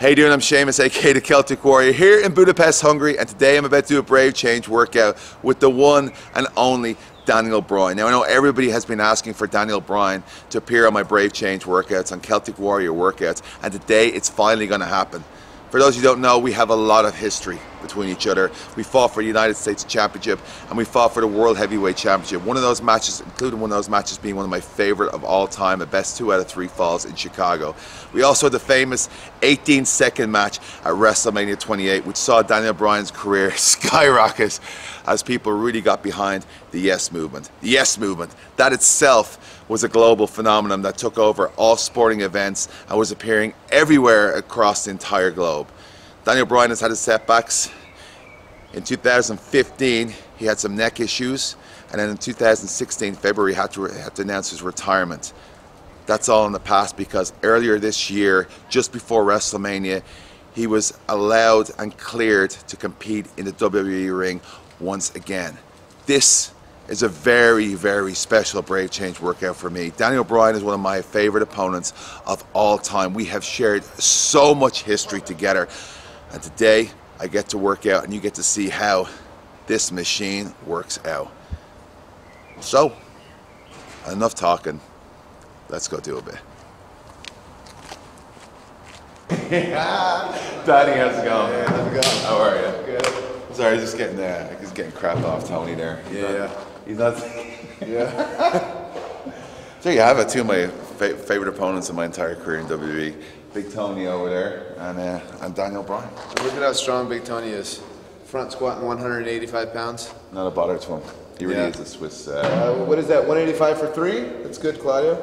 Hey doing, I'm Sheamus, aka the Celtic Warrior, here in Budapest, Hungary, and today I'm about to do a Brave Change workout with the one and only Daniel Bryan. Now I know everybody has been asking for Daniel Bryan to appear on my Brave Change workouts, on Celtic Warrior workouts, and today it's finally going to happen. For those who don't know, we have a lot of history between each other. We fought for the United States Championship and we fought for the World Heavyweight Championship. One of those matches, including one of those matches being one of my favorite of all time, a best two out of three falls in Chicago. We also had the famous 18 second match at WrestleMania 28, which saw Daniel Bryan's career skyrocket as people really got behind the Yes movement. The Yes movement, that itself was a global phenomenon that took over all sporting events and was appearing everywhere across the entire globe. Daniel Bryan has had his setbacks. In 2015, he had some neck issues, and then in 2016, February, he had to, had to announce his retirement. That's all in the past because earlier this year, just before WrestleMania, he was allowed and cleared to compete in the WWE ring once again. This is a very, very special Brave Change workout for me. Daniel Bryan is one of my favorite opponents of all time. We have shared so much history together. And today, I get to work out and you get to see how this machine works out. So, enough talking. Let's go do a bit. Danny, how's it going? Yeah, how's it going? How are you? Good. Sorry, just getting uh, just getting crap off Tony there. Yeah, not- yeah. He's not. Yeah. So you have it. Two of my fa- favorite opponents in my entire career in WWE. Big Tony over there, and uh, and Daniel Bryan. Look at how strong Big Tony is. Front squatting 185 pounds. Not a bother to him. He really Yeah. is a Swiss. Uh, Uh, what is that? 185 for three? That's good, Claudio.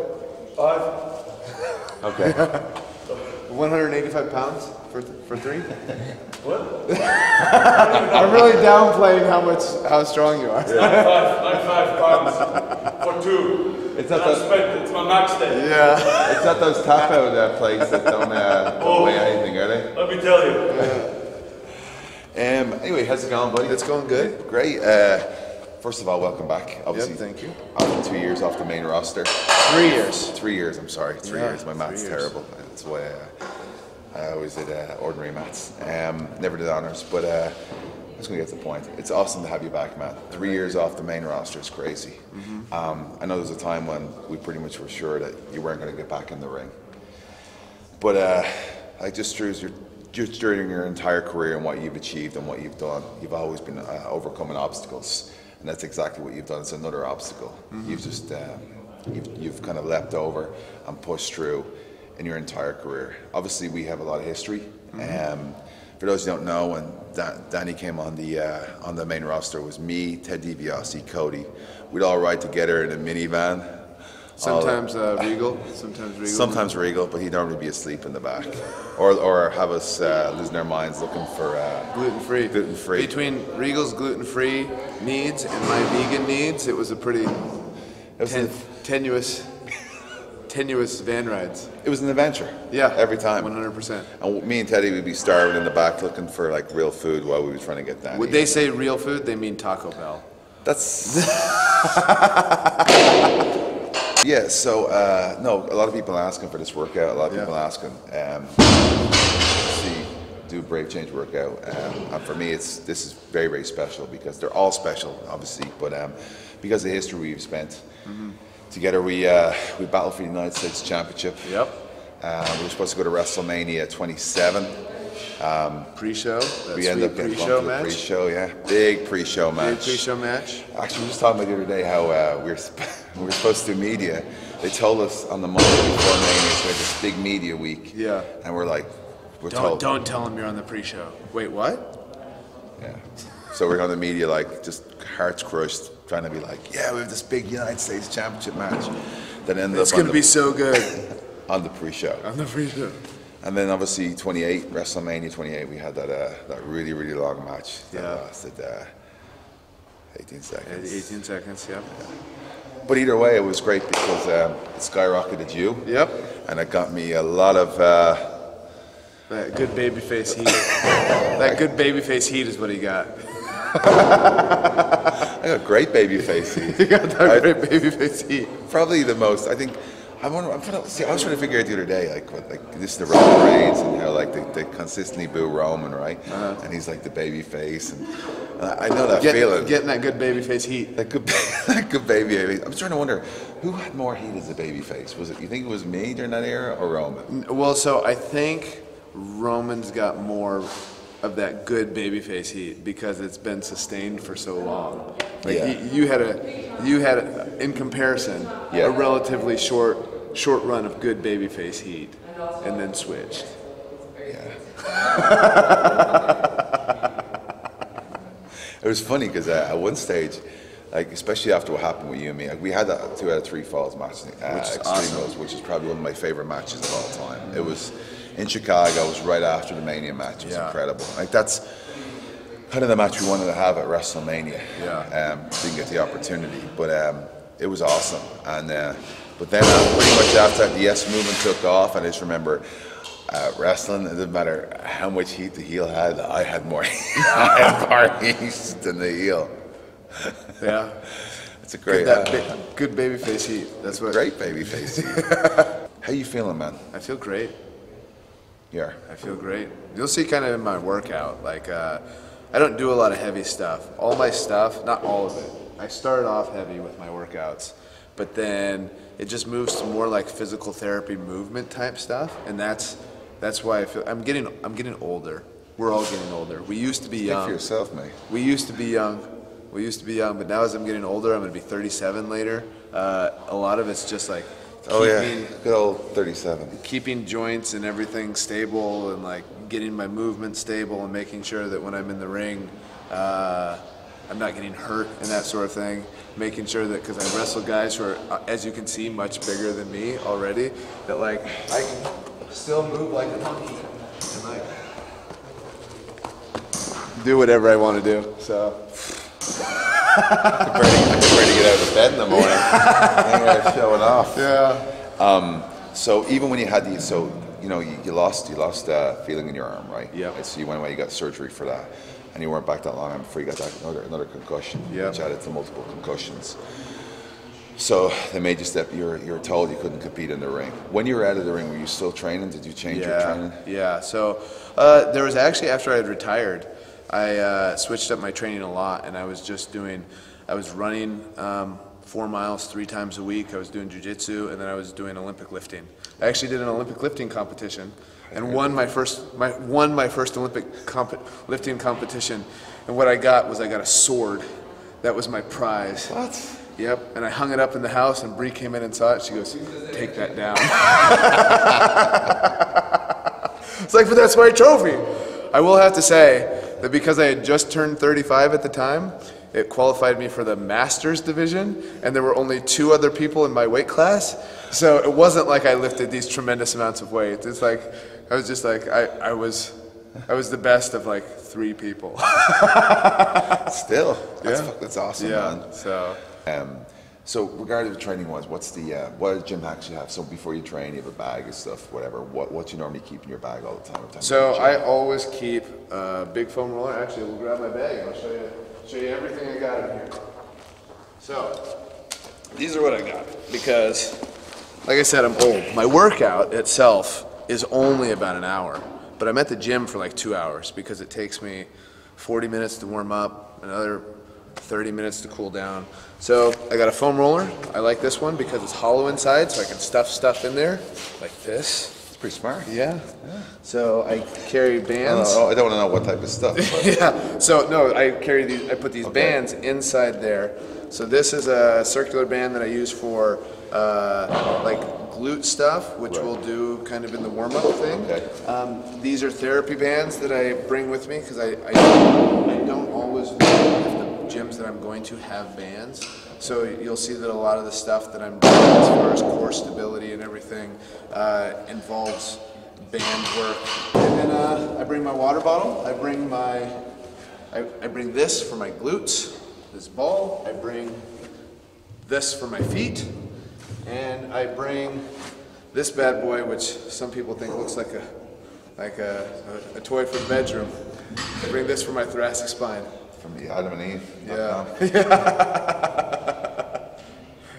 Okay. 185 pounds for for three? what? I'm really downplaying how much how strong you are. Five, nine five pounds for two. It's not That's that- spent. It's my max day. Yeah. it's not those tap out uh, plates that don't, uh, don't Oh. weigh anything, are they? Let me tell you. Um, anyway, how's it going, buddy? It's going good. Great. Uh, first of all, welcome back. Obviously, Yep, thank you. After two years off the main roster. Three years. Three years, I'm sorry. Three Yeah, years. My math's years. terrible. That's why uh, I always did uh, ordinary maths. Um, never did honors, but uh, I'm just going to get to the point. It's awesome to have you back, man. Three years off the main roster is crazy. Mm-hmm. Um, I know there was a time when we pretty much were sure that you weren't going to get back in the ring. But uh, like just through your, just during your entire career and what you've achieved and what you've done, you've always been uh, overcoming obstacles, and that's exactly what you've done. It's another obstacle. You've just um, you've, you've kind of leapt over and pushed through in your entire career. Obviously, we have a lot of history. Um, for those who don't know, when Dan- Danny came on the uh, on the main roster, it was me, Ted DiBiase, Cody. We'd all ride together in a minivan. Sometimes uh, Regal. Sometimes Regal. Sometimes Regal, but he'd normally be asleep in the back, or or have us uh, losing our minds looking for. Uh, gluten free. Gluten free. Between Regal's gluten free needs and my vegan needs, it was a pretty was ten- a- tenuous, tenuous van rides. it was an adventure. Yeah. every time. 100%. And me and Teddy would be starving in the back looking for like real food while we were trying to get Danny. Would they say real food? They mean Taco Bell. That's. yeah. So uh, no, a lot of people are asking for this workout. A lot of Yeah. people are asking. Um, see, do Brave Change workout, um, and for me, it's this is very very special because they're all special, obviously, but um, because of the history we've spent together, we uh, we battled for the United States Championship. Yep. Uh, we were supposed to go to WrestleMania 27. Pre-show. That we ended up getting pre-show match. pre-show, yeah, big pre-show match. Big pre-show match. Actually, we were just talking about the other day how uh, we, were, sp- we were supposed to do media. They told us on the Monday before Mania, so we had this big media week. Yeah. And we're like, we're Don't told. don't tell them you're on the pre-show. Wait, what? Yeah. So we're on the media, like, just hearts crushed, trying to be like, yeah, we have this big United States Championship match. That ended It's up on gonna the, be so good on the pre-show. on the pre-show. And then obviously 28, WrestleMania 28, we had that uh, that really, really long match that Yeah. lasted uh, 18 seconds. 18 seconds. Yep. But either way, it was great because um, it skyrocketed you. Yep. And it got me a lot of. Uh, That good baby face heat. that good baby face heat is what he got. I got great baby face. He got that I- great baby face heat. Probably the most. I think I'm wondering, I'm trying to see. I was trying to figure out the other day, like, what, like this is the Roman Reigns and how like they, they consistently boo Roman, right? And he's like the baby face, and uh, I know that Get, feeling. getting that good baby face heat. That good, that good baby. face. I'm trying to wonder who had more heat as a baby face. Was it? You think it was me during that era or Roman? Well, so I think Roman's got more of that good babyface heat because it's been sustained for so long. Like Yeah. you, you had a, you had a, in comparison, Yeah. a relatively short, short run of good babyface heat, and then switched. Yeah. It was funny because uh, at one stage, like especially after what happened with you and me, like we had that two out of three falls match, uh, Which is Extreme awesome. Rules, which is probably one of my favorite matches of all time. It was in Chicago. It was right after the Mania match. It was Yeah. incredible. Like that's kind of the match we wanted to have at WrestleMania. Yeah. Um, didn't get the opportunity, but um, it was awesome. And uh, but then uh, pretty much after that, the Yes movement took off, I just remember. Uh, wrestling, it didn't matter how much heat the heel had, I had more, heat than the heel. Yeah, It's a great, that uh, ba- good babyface heat. That's what. great baby face. heat. How you feeling, man? I feel great. Yeah. I feel great. You'll see kind of in my workout, like uh, I don't do a lot of heavy stuff. All my stuff, not all of it. I started off heavy with my workouts, but then it just moves to more like physical therapy movement type stuff, and that's that's why I feel I'm getting I'm getting older. We're all getting older. We used to be Think young. for yourself, mate. We used to be young. We used to be young, but now as I'm getting older, I'm going to be 37 later. Uh, a lot of it's just like Oh yeah, good old 37. keeping joints and everything stable and like getting my movement stable and making sure that when I'm in the ring, uh, I'm not getting hurt and that sort of thing. Making sure that because I wrestle guys who are, uh, as you can see, much bigger than me already, that like I can still move like a monkey and like do whatever I want to do. So I'm ready, ready to get out of bed in the morning. I'm showing off. yeah, So even when you had these, so you know, you, you lost, you lost uh, feeling in your arm, right? Yeah. So you went away, you got surgery for that, and you weren't back that long before you got that another another concussion, Yep. which added to multiple concussions. So they made you step. You're you were told you couldn't compete in the ring. When you were out of the ring, were you still training? Did you change your training? Yeah, So uh, there was actually after I had retired, I uh, switched up my training a lot, and I was just doing, I was running um, four miles three times a week. I was doing jujitsu, and then I was doing Olympic lifting. I actually did an Olympic lifting competition, and won my first, my won my first Olympic comp- lifting competition. And what I got was I got a sword. That was my prize. What? Yep, and I hung it up in the house, and Bree came in and saw it. She goes, "Take that down." it's like, but that's my trophy. I will have to say that because I had just turned 35 at the time, it qualified me for the masters division, and there were only two other people in my weight class. So it wasn't like I lifted these tremendous amounts of weight. It's like I was just like I, I was, I was the best of like three people. Still, that's, Yeah. that's awesome, yeah. man. So. Um, so regarding the training wise, what's the uh, what gym hacks you have? So before you train, you have a bag of stuff, whatever. What what do you normally keep in your bag all the time? time So go to the I always keep a big foam roller. Actually, we'll grab my bag and I'll show you show you everything I got in here. So these are what I got because, like I said, I'm old. My workout itself is only about an hour, but I'm at the gym for like two hours because it takes me 40 minutes to warm up, another 30 minutes to cool down. So I got a foam roller. I like this one because it's hollow inside, so I can stuff stuff in there like this. it's pretty smart. Yeah. So I carry bands. don't, I don't want to know what type of stuff. Yeah. So no, I carry these. I put these bands inside there. So this is a circular band that I use for uh, like glute stuff, which Right. we'll do kind of in the warm up thing. Okay. Um, these are therapy bands that I bring with me because I, I, I don't always know if the gyms that I'm going to have bands. So you'll see that a lot of the stuff that I'm doing as far as core stability and everything uh, involves band work. And then uh, I bring my water bottle. I bring my I, I bring this for my glutes, this ball. I bring this for my feet, and I bring this bad boy, which some people think looks like a like a, a, a toy for the bedroom. I bring this for my thoracic spine. from the Adam and Eve. Yeah.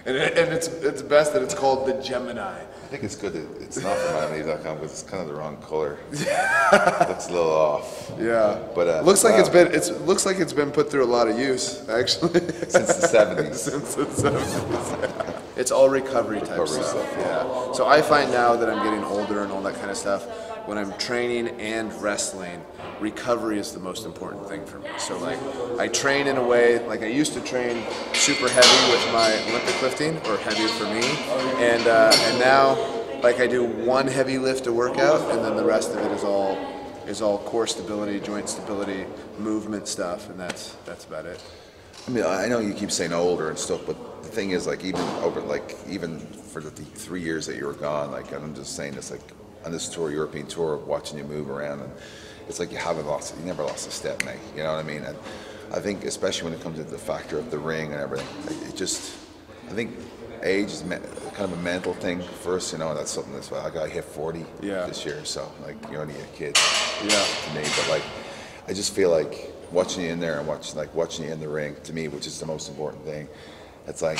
and, it, and it's it's best that it's called the Gemini. I think it's good that it's not from AdamandEve.com because it's kind of the wrong color. Looks a little off. Yeah, But, uh, looks like wow. it's been it's looks like it's been put through a lot of use actually. Since the 70s. Since the 70s. It's all recovery type Recovery stuff. stuff. Yeah. So I find now that I'm getting older and all that kind of stuff, when I'm training and wrestling, recovery is the most important thing for me. So like I train in a way like I used to train super heavy with my Olympic lifting or heavy for me, and uh, and now like I do one heavy lift a workout and then the rest of it is all is all core stability, joint stability, movement stuff, and that's that's about it. I mean, I know you keep saying older and stuff, but the thing is, like, even over, like, even for the th- three years that you were gone, like, I'm just saying this, like, on this tour, European tour, watching you move around, and it's like you haven't lost, you never lost a step, mate. You know what I mean? And I think, especially when it comes to the factor of the ring and everything, like, it just, I think age is me- kind of a mental thing first, you know, and that's something that's, like, I got hit 40 Yeah. this year, so, like, you're only a kid Yeah. to me, but like, I just feel like watching you in there and watching like watching you in the ring to me, which is the most important thing. It's like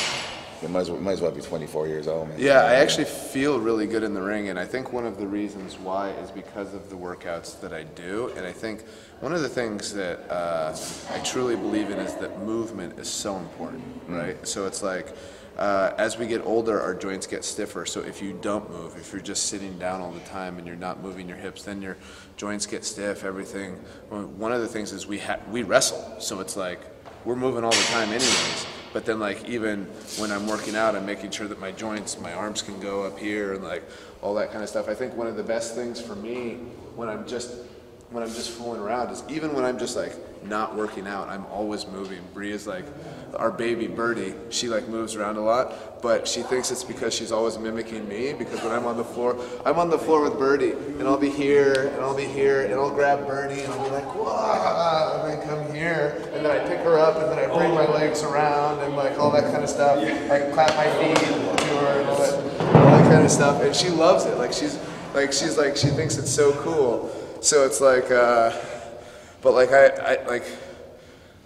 you might as well, might as well be 24 years old. Man. Yeah, I actually feel really good in the ring, and I think one of the reasons why is because of the workouts that I do. And I think one of the things that uh, I truly believe in is that movement is so important, right? So it's like uh, as we get older, our joints get stiffer. So if you don't move, if you're just sitting down all the time and you're not moving your hips, then your joints get stiff. Everything. One of the things is we ha- we wrestle, so it's like we're moving all the time anyways. But then like even when I'm working out, I'm making sure that my joints, my arms can go up here and like all that kind of stuff. I think one of the best things for me when I'm just when I'm just fooling around is even when I'm just like not working out, I'm always moving. Bree is like our baby birdie. She like moves around a lot, but she thinks it's because she's always mimicking me. Because when I'm on the floor, I'm on the floor with Birdie, and I'll be here, and I'll be here, and I'll grab Birdie, and I'll be like, wow, and then come here, and then I pick her up, and then I bring my legs around, and like all that kind of stuff. I clap my feet to her, and all that, all that kind of stuff, and she loves it. Like she's like she's like she thinks it's so cool. So it's like, uh, but like I, I like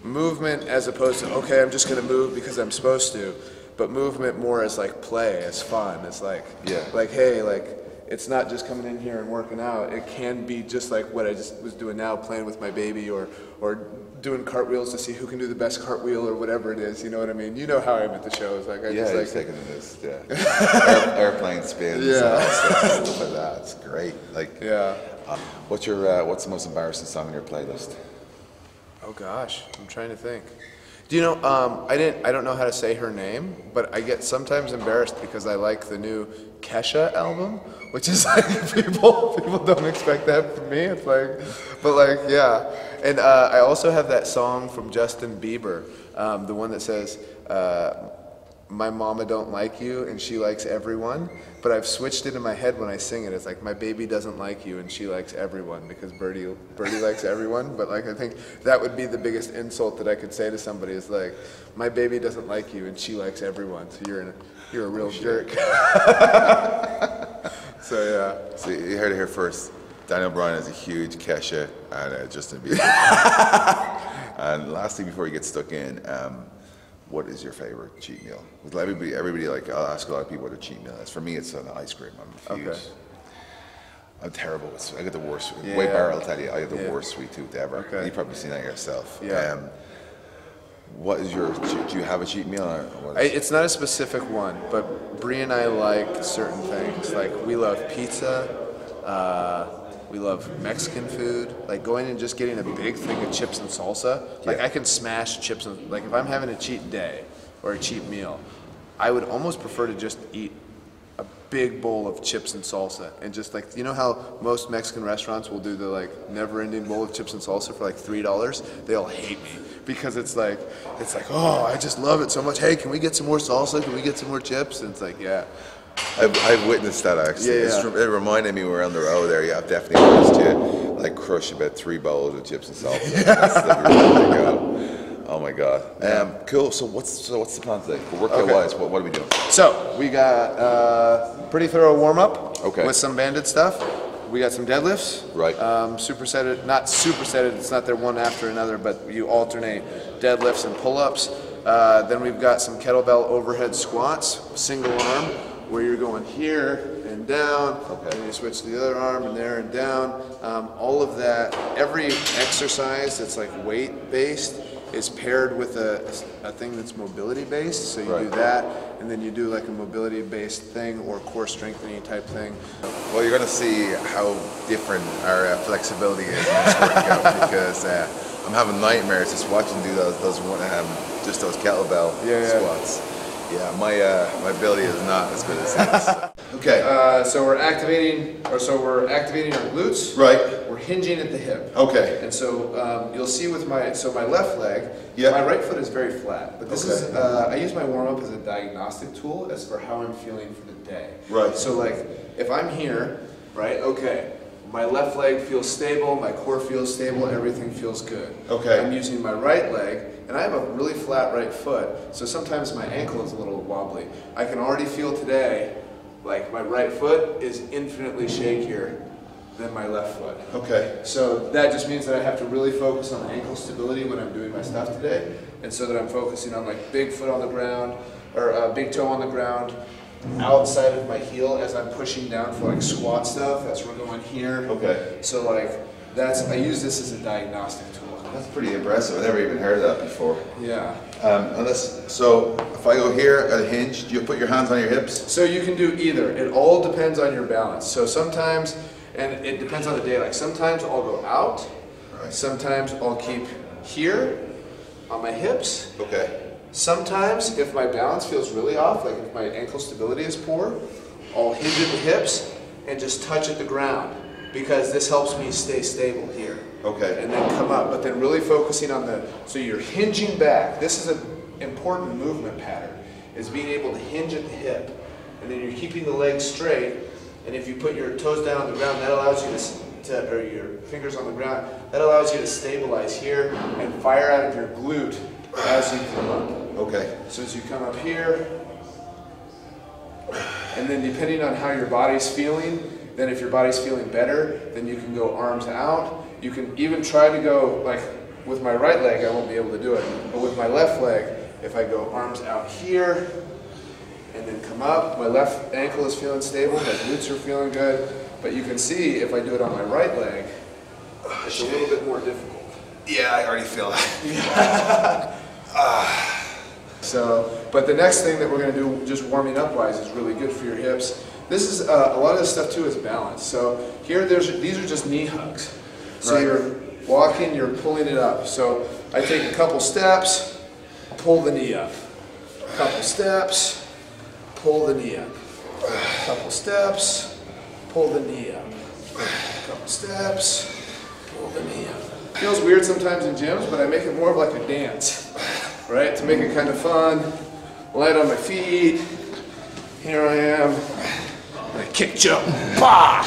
movement as opposed to okay, I'm just gonna move because I'm supposed to, but movement more as like play, as fun, as like Yeah. like hey, like it's not just coming in here and working out. It can be just like what I just was doing now, playing with my baby, or or doing cartwheels to see who can do the best cartwheel or whatever it is. You know what I mean? You know how I'm at the shows. Like I Yeah, just like taking this. Yeah, Air, airplane spins. Yeah. and all that stuff, stuff like that. It's great. Like, yeah. uh, what's your uh, what's the most embarrassing song on your playlist? Oh gosh, I'm trying to think. Do you know? Um, I didn't. I don't know how to say her name, but I get sometimes embarrassed because I like the new Kesha album, which is like people people don't expect that from me. It's like, but like yeah. And uh, I also have that song from Justin Bieber, um, the one that says. Uh, my mama don't like you and she likes everyone but i've switched it in my head when i sing it. It's like my baby doesn't like you and she likes everyone because birdie birdie likes everyone. But like i think that would be the biggest insult that i could say to somebody is like my baby doesn't like you and she likes everyone. So you're an, you're a real jerk. So yeah. So you heard it here first. Daniel Bryan is a huge Kesha and uh, Justin Bieber. and lastly, before we get stuck in, um, what is your favorite cheat meal? With everybody, everybody like I'll ask a lot of people what a cheat meal is. For me, it's an ice cream. I'm huge. Okay. I'm terrible. with sweet. I get the worst. Yeah. Barrel will tell you, I get the Yeah. worst sweet tooth ever. Okay. You've probably seen that yourself. Yeah. Um, what is your? Do you have a cheat meal? I, it's not a specific one, but Bree and I like certain things. Like we love pizza, uh, we love Mexican food. Like going and just getting a big thing of chips and salsa. Like Yeah. I can smash chips and like if I'm having a cheat day or a cheat meal, I would almost prefer to just eat a big bowl of chips and salsa and just like you know how most Mexican restaurants will do the like never-ending bowl of chips and salsa for like three dollars. They'll hate me because it's like it's like oh I just love it so much. Hey, can we get some more salsa? Can we get some more chips? And it's like yeah, I've, I've witnessed that actually. Yeah, yeah. it reminded me we were on the road there. Yeah, I've definitely noticed you like crush about three bowls of chips and salsa. That's. Oh my god. Um, cool. So what's so what's the plan today? For workout Okay. wise, what, what are we doing? So we got uh, pretty thorough warm up. Okay. With some banded stuff. We got some deadlifts. Right. Um, supersetted, not supersetted. It's not there one after another, but you alternate deadlifts and pull-ups. Uh, then we've got some kettlebell overhead squats, single arm, where you're going here and down, Okay. and you switch to the other arm and there and down. Um, all of that, every exercise that's like weight based is paired with a, a thing that's mobility based. So you do that, and then you do like a mobility based thing or core strengthening type thing. Well, you're going to see how different our uh, flexibility is in this workout because uh, I'm having nightmares just watching do those those one um, just those kettlebell yeah. squats. Yeah, my uh, my ability is not as good as his. okay. Uh, so we're activating, or so we're activating our glutes. Right. We're hinging at the hip. Okay. And so um, you'll see with my so my left leg, Yeah. my right foot is very flat. But this is uh, I use my warm up as a diagnostic tool as for how I'm feeling for the day. Right. So like if I'm here, right? Okay. My left leg feels stable, my core feels stable, everything feels good. Okay. I'm using my right leg, and I have a really flat right foot, so sometimes my ankle is a little wobbly. I can already feel today, like my right foot is infinitely shakier than my left foot. Okay. So that just means that I have to really focus on ankle stability when I'm doing my stuff today, and so that I'm focusing on like big foot on the ground or uh, big toe on the ground, outside of my heel as I'm pushing down for like squat stuff. That's where we're going here. Okay. So like that's I use this as a diagnostic tool. That's pretty impressive. I never even heard of that before. Yeah. Um, unless, so if I go here at a hinge, do you put your hands on your hips? So you can do either. It all depends on your balance. So sometimes, and it depends on the day. Like sometimes I'll go out. Right. Sometimes I'll keep here on my hips. Okay. Sometimes, if my balance feels really off, like if my ankle stability is poor, I'll hinge at the hips and just touch at the ground because this helps me stay stable here. Okay. And then come up, but then really focusing on the, so you're hinging back. This is an important movement pattern, is being able to hinge at the hip. And then you're keeping the legs straight. And if you put your toes down on the ground, that allows you to, to or your fingers on the ground, that allows you to stabilize here and fire out of your glute as you come up. Okay. So as you come up here, and then depending on how your body's feeling, then if your body's feeling better, then you can go arms out. You can even try to go like with my right leg, I won't be able to do it, but with my left leg, if I go arms out here and then come up, my left ankle is feeling stable, my glutes are feeling good, but you can see if I do it on my right leg, it's a little bit more difficult. Yeah, I already feel that. So, but the next thing that we're going to do, just warming up wise, is really good for your hips. This is uh, a lot of this stuff too is balance. So here, there's these are just knee hugs. So Right. you're walking, you're pulling it up. So I take a couple steps, pull the knee up. A Couple steps, pull the knee up. A Couple steps, pull the knee up. A couple steps, pull the knee up. Feels weird sometimes in gyms, but I make it more of like a dance, right? To make it kind of fun. Light on my feet. Here I am. I kick jump. Bah!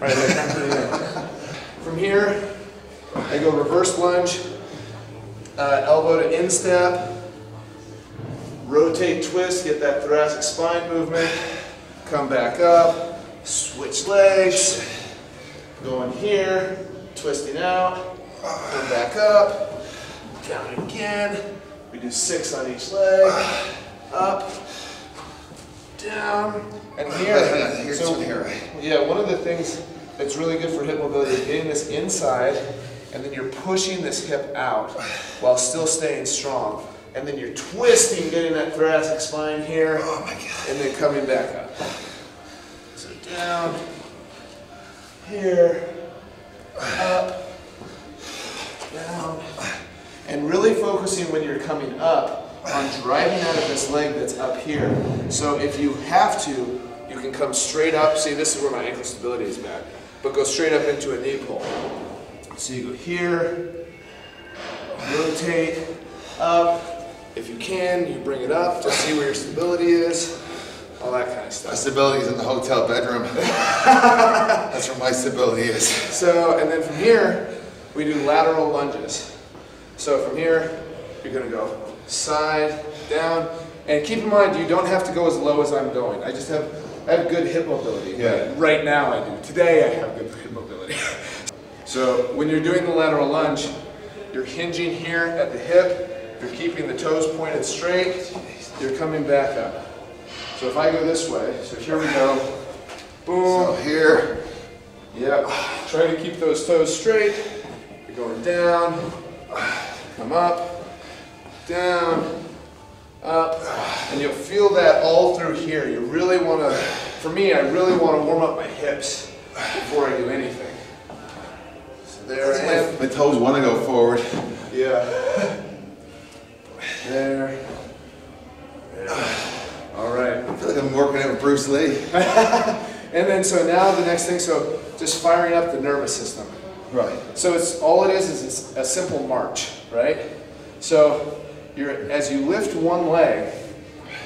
Right there. From here, I go reverse lunge, uh, elbow to instep, rotate, twist, get that thoracic spine movement, come back up, switch legs, going here, twisting out, come back up, down again. We do six on each leg, up, down, and here. So- here, yeah, one of the things that's really good for hip mobility is getting this inside, and then you're pushing this hip out while still staying strong. And then you're twisting, getting that thoracic spine here, Oh my God. and then coming back up. So down, here, up, down, and really focusing when you're coming up on driving out of this leg that's up here. So if you have to, you can come straight up. See, this is where my ankle stability is back. But go straight up into a knee pull. So you go here, rotate, up. If you can, you bring it up to see where your stability is. All that kind of stuff. My stability is in the hotel bedroom. That's where my stability is. So, and then from here, we do lateral lunges. So from here, you're gonna go side, down, and keep in mind, you don't have to go as low as I'm going. I just have, I have good hip mobility. Yeah. Right now I do. Today I have good hip mobility. so when you're doing the lateral lunge, you're hinging here at the hip, You're keeping the toes pointed straight. You're coming back up. So if I go this way, so here we go. Boom. So here, Yep. Try to keep those toes straight. You're going down, come up, down, up, and you'll feel that all through here. You really want to, for me, I really want to warm up my hips before I do anything. So there I am. my, toes want to go forward. Yeah. There. There. All right. I feel like I'm working out with Bruce Lee. And then so now the next thing, so just firing up the nervous system. Right. So it's all it is is it's a simple march, right? So you're as you lift one leg,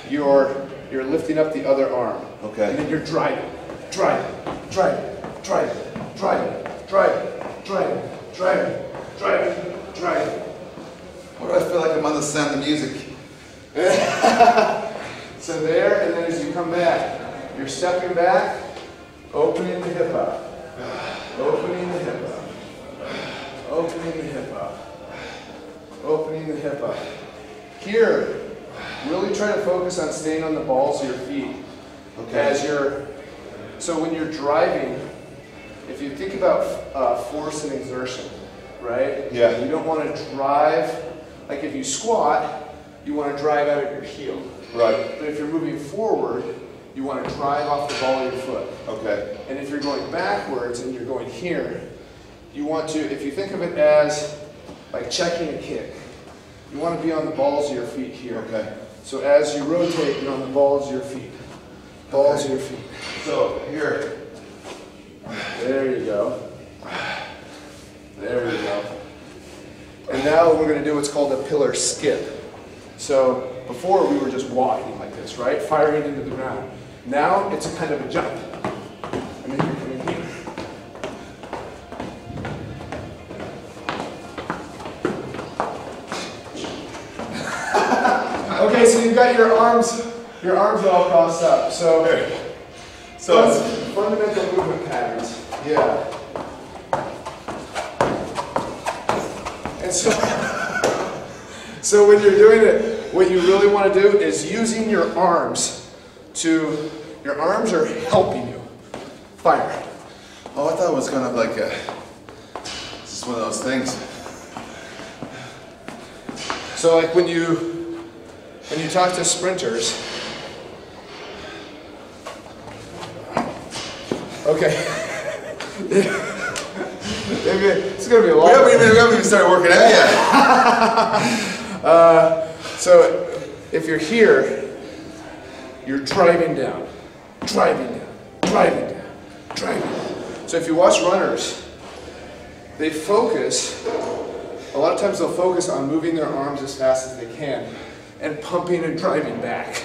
you're you're lifting up the other arm. Okay. And then you're driving, driving, driving, driving, driving, driving, driving, driving, driving, driving. Why do I feel like I'm on the sound of music? So there, and then as you come back, you're stepping back, opening the hip up, opening the hip up, opening the hip up, opening the hip up. Here, really try to focus on staying on the balls of your feet. Okay. As you're, so when you're driving, if you think about uh, force and exertion, right? Yeah. You don't want to drive, like if you squat, you want to drive out of your heel. Right. But if you're moving forward, you want to drive off the ball of your foot. Okay. And if you're going backwards and you're going here, you want to, if you think of it as like checking a kick, you want to be on the balls of your feet here. Okay. So as you rotate, you're on the balls of your feet. Balls of your feet. So here. There you go. There you go. And now we're going to do what's called a pillar skip. So before we were just walking like this, right? Firing into the ground. Now it's a kind of a jump. Okay, so you've got your arms, your arms are all crossed up. So, So fundamental movement patterns. Yeah. And so, so when you're doing it, what you really want to do is using your arms to, your arms are helping you. Fire. oh, I thought it was kind of like a, just one of those things. So like when you, when you talk to sprinters, okay. It's gonna be a long. We haven't even, we haven't even started working out yet. Uh, so if you're here, you're driving down, driving down, driving down, driving down. So if you watch runners, they focus, a lot of times they'll focus on moving their arms as fast as they can and pumping and driving back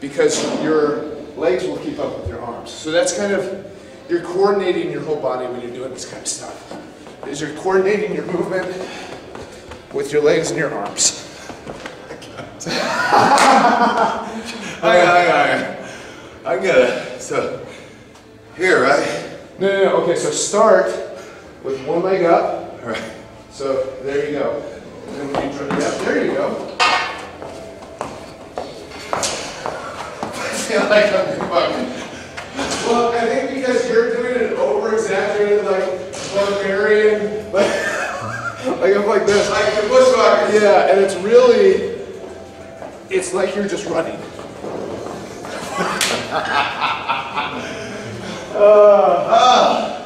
because your legs will keep up with your arms. So that's kind of, you're coordinating your whole body when you're doing this kind of stuff. Is you're coordinating your movement with your legs and your arms. I, on, hang on. I'm gonna, so, here, right? No, no, no. Okay, so start with one leg up. All right. So there you go. And then when you dri- yeah, there you go. I feel like I'm fucking. Well, I think because you're doing an over-exaggerated, like barbarian, like, like I'm like this. Like the bushwhackers. Yeah, and it's really, it's like you're just running. I'm ah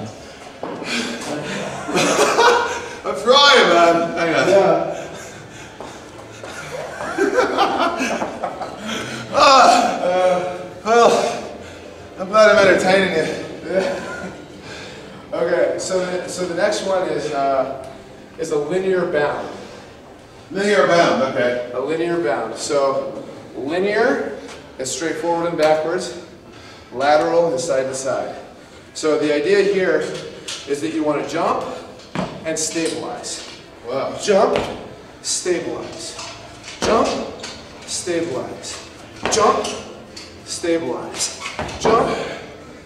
trying, man. Hang on. Yeah. Well, I'm glad I'm entertaining you. Okay, so the, so the next one is uh, is a linear bound. Linear bound, okay. A linear bound. So linear is straightforward and backwards. Lateral is side to side. So the idea here is that you want to jump and stabilize. Wow. Jump, stabilize. Jump, stabilize. Jump, stabilize. Jump,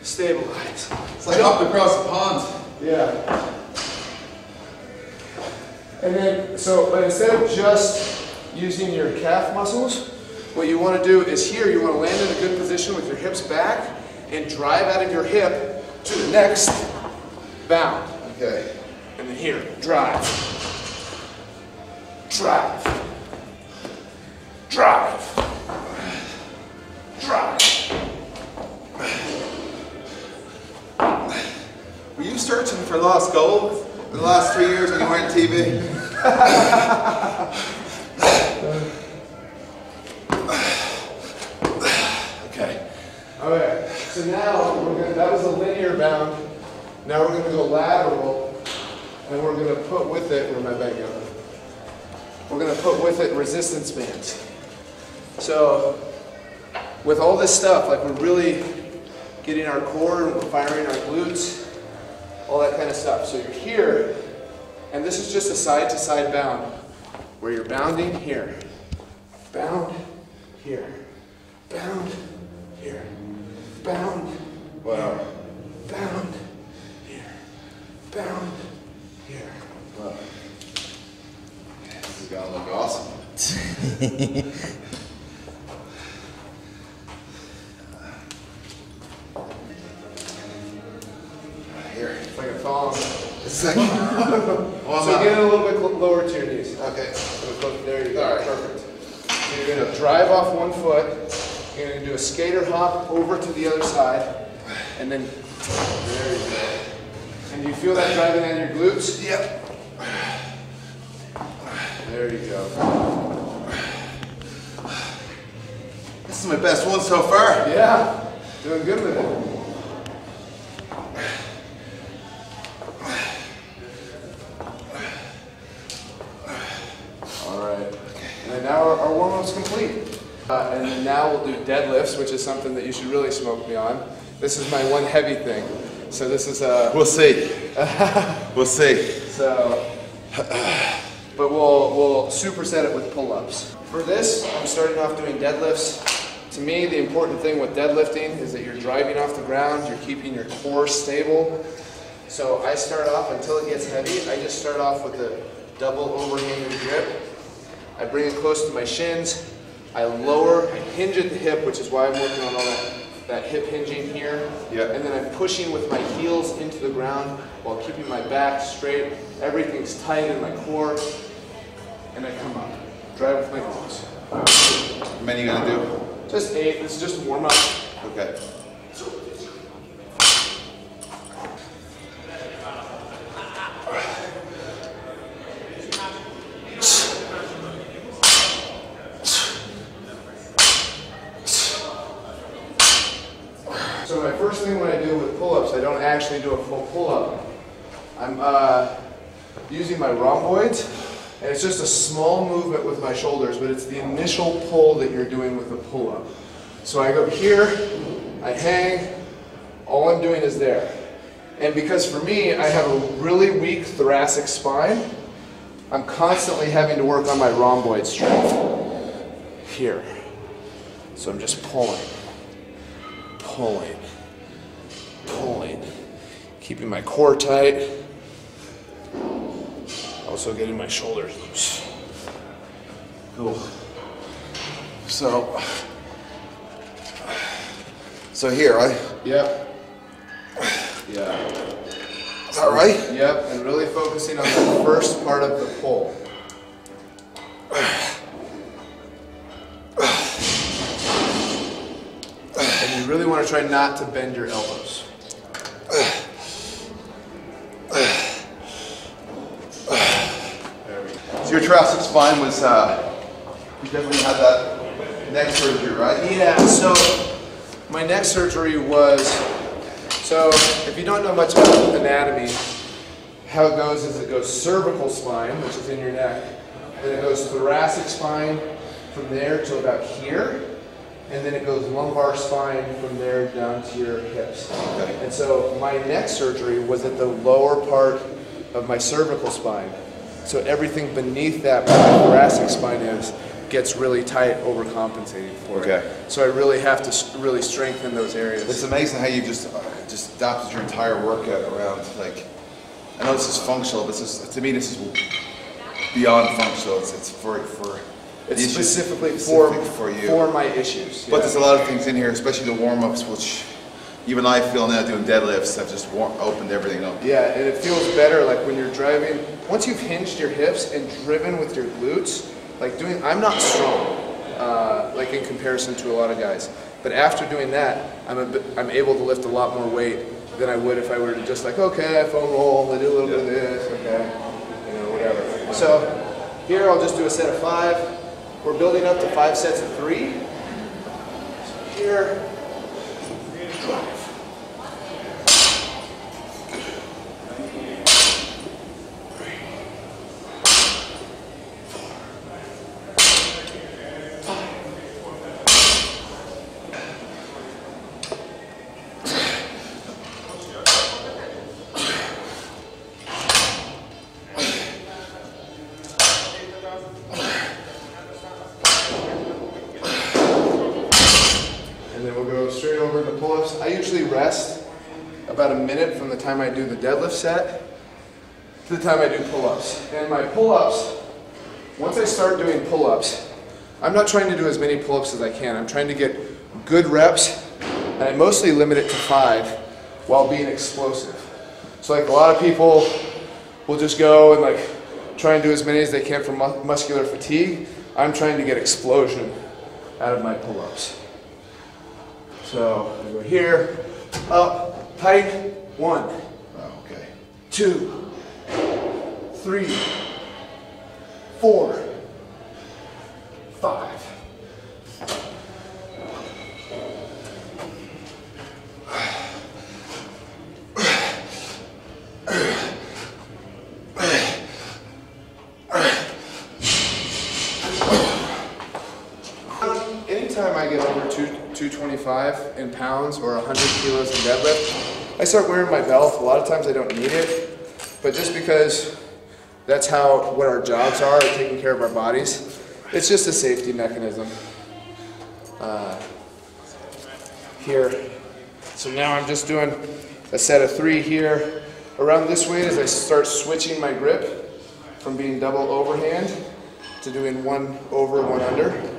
stabilize. It's like up across the pond. Yeah. And then, so, but instead of just using your calf muscles. What you want to do is here, you want to land in a good position with your hips back and drive out of your hip to the next bound. Okay. And then here, drive. Drive. Drive. Drive. Were you searching for lost gold in the last three years when you weren't on TV? okay. Okay, so now we're gonna, that was a linear bound. Now we're gonna go lateral and we're gonna put with it, where my bag go? We're gonna put with it resistance bands. So with all this stuff, like we're really getting our core and firing our glutes, all that kind of stuff. So you're here, and this is just a side to side bound where you're bounding here, bound here, bound here, bound, Wow. bound here, bound here. Wow. This is gonna look awesome. Here. It's like a thong. It's like, oh, So get it a little bit lower to your knees. Okay. So There you go. All right. Perfect. So you're gonna drive off one foot. You're gonna do a skater hop over to the other side, and then there you go. And do you feel that driving on your glutes? Yep. There you go. This is my best one so far. Yeah, doing good with it. All right. And then now our, our warm-up's complete. Uh, and now we'll do deadlifts, which is something that you should really smoke me on. This is my one heavy thing. So this is uh, We'll see. we'll see. so, but we'll, we'll superset it with pull-ups. For this, I'm starting off doing deadlifts. To me, the important thing with deadlifting is that you're driving off the ground, you're keeping your core stable. So I start off, until it gets heavy, I just start off with a double overhanded grip. I bring it close to my shins. I lower, I hinge at the hip, which is why I'm working on all that, that hip hinging here. Yeah. And then I'm pushing with my heels into the ground while keeping my back straight. Everything's tight in my core. And I come up. Drive with my glutes. How many you gonna do? Just eight. This is just warm up. Okay. So my first thing when I do with pull-ups, I don't actually do a full pull-up. I'm uh, using my rhomboids, and it's just a small movement with my shoulders, but it's the initial pull that you're doing with the pull-up. So I go here, I hang, all I'm doing is there. And because for me, I have a really weak thoracic spine, I'm constantly having to work on my rhomboid strength. Here. So I'm just pulling pulling, pulling, keeping my core tight, also getting my shoulders loose. Cool. So, so here, I, Yep. Yeah. Is that right? Yep, and really focusing on the first part of the pull. And you really want to try not to bend your elbows. There we go. So your thoracic spine was, uh, you definitely had that neck surgery, right? Yeah, so my neck surgery was so if you don't know much about anatomy, how it goes is it goes cervical spine, which is in your neck, then it goes thoracic spine from there to about here, and then it goes lumbar spine from there down to your hips. Okay. And so my neck surgery was at the lower part of my cervical spine. So everything beneath that thoracic spine is gets really tight, overcompensating for Okay. it. So I really have to really strengthen those areas. It's amazing how you just uh, just adapted your entire workout around like. I know this is functional, but this is to me this is beyond functional. It's, it's for for It's specifically specific for for you. for my issues. But there's a lot of things in here, especially the warm ups, which even I feel now doing deadlifts. I've just war- opened everything up. Yeah, and it feels better like when you're driving. Once you've hinged your hips and driven with your glutes, like doing. I'm not strong, uh, like in comparison to a lot of guys. But after doing that, I'm a bit, I'm able to lift a lot more weight than I would if I were to just like okay, I foam roll, I do a little bit of this, okay, you know, whatever. So here I'll just do a set of five. We're building up to five sets of three. So here, drive. And then we'll go straight over into pull-ups. I usually rest about a minute from the time I do the deadlift set to the time I do pull-ups. And my pull-ups, once I start doing pull-ups, I'm not trying to do as many pull-ups as I can. I'm trying to get good reps, and I mostly limit it to five while being explosive. So like a lot of people will just go and like try and do as many as they can for mu- muscular fatigue. I'm trying to get explosion out of my pull-ups. So I go here, up, tight, one. Two, three, four, five. Anytime I get over two, 225 in pounds or 100 kilos in deadlift, I start wearing my belt. A lot of times I don't need it, but just because that's how what our jobs are, taking care of our bodies, it's just a safety mechanism. Uh, here, so now I'm just doing a set of three here. Around this weight as I start switching my grip from being double overhand to doing one over, one under.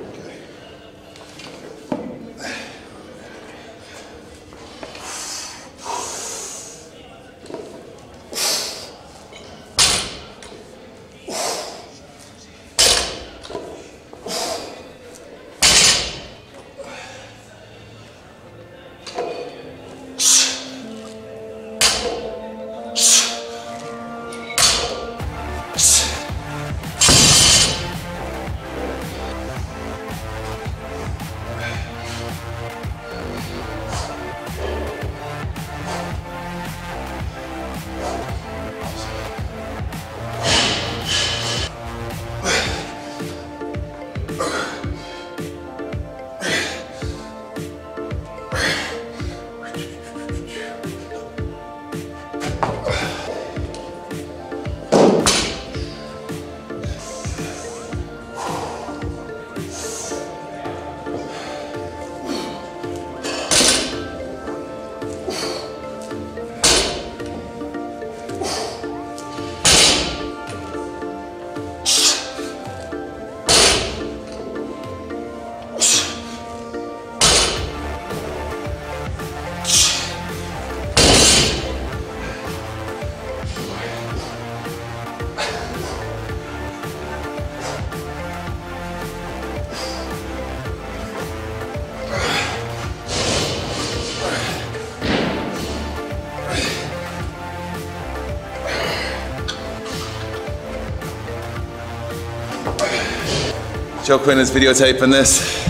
Joe Quinn is videotaping this.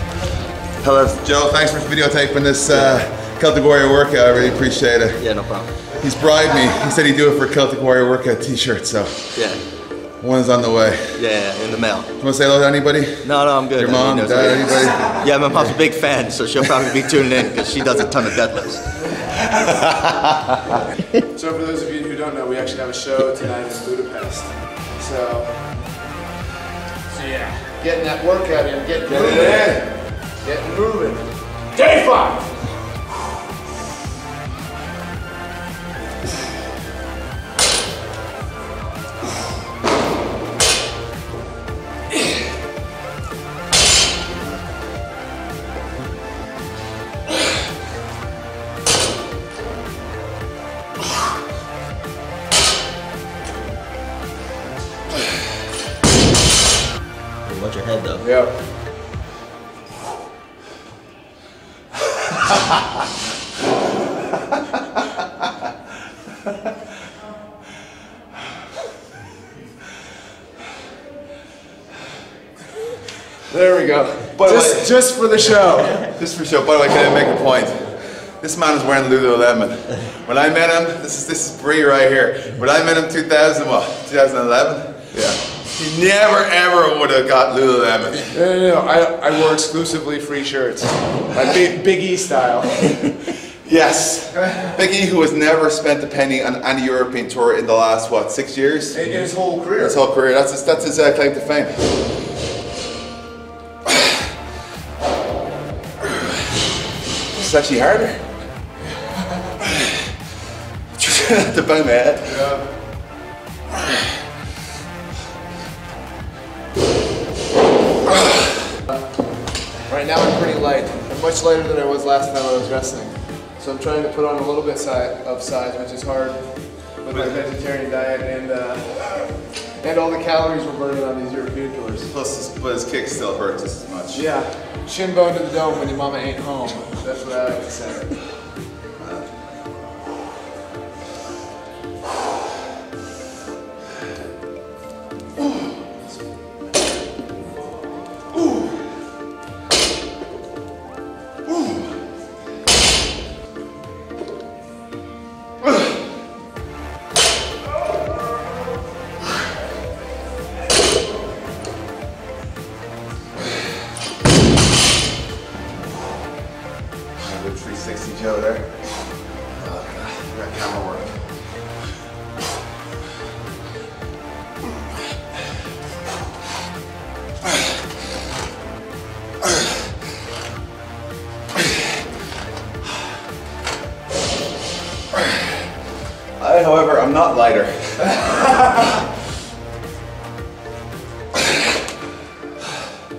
Hello, Joe. Thanks for videotaping this uh, Celtic Warrior workout. I really appreciate it. Yeah, no problem. He's bribed me. He said he'd do it for Celtic Warrior workout T-shirt. So Yeah, one is on the way. yeah, yeah, in the mail. You want to say hello to anybody? No, no, I'm good. Your mom, there's- dad, anybody? Yeah, my mom's a big fan, so she'll probably be tuning in because she does a ton of deadlifts. So for those of you who don't know, we actually have a show tonight in Budapest. So, so yeah, getting that workout in, getting moving, in. getting moving. Day five. Show. Just for show, by the way, can I make a point? This man is wearing Lululemon. When I met him, this is this is Bree right here. When I met him 2000, what, 2011? Yeah. He never ever would have got Lululemon. No, no, no. I, I wore exclusively free shirts. Like big, Big E style. Yes. Big E, who has never spent a penny on any European tour in the last, what, six years? In his whole career. His whole career. That's his, that's his uh, claim to fame. This is actually harder. the bone my head. Right now I'm pretty light. I'm much lighter than I was last time I was wrestling. So I'm trying to put on a little bit si- of size, which is hard with my vegetarian diet and uh, and all the calories we're burning on these European tours. Plus, his, but his kick still hurts just as much. Yeah, shin bone to the dome when your mama ain't home. That's what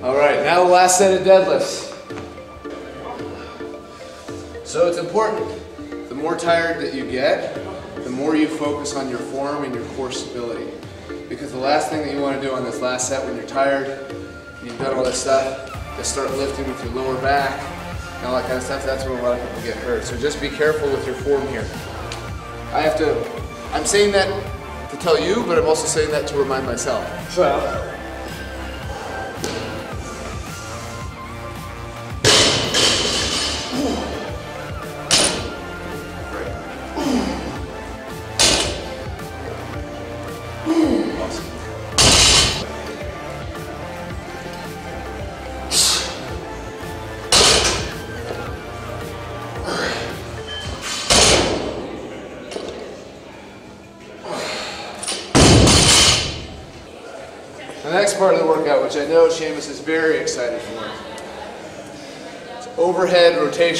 All right, now the last set of deadlifts. So it's important. The more tired that you get, the more you focus on your form and your core stability. Because the last thing that you want to do on this last set when you're tired, you've done all this stuff, is start lifting with your lower back and all that kind of stuff. That's where a lot of people get hurt. So just be careful with your form here. I have to, I'm saying that to tell you, but I'm also saying that to remind myself. So.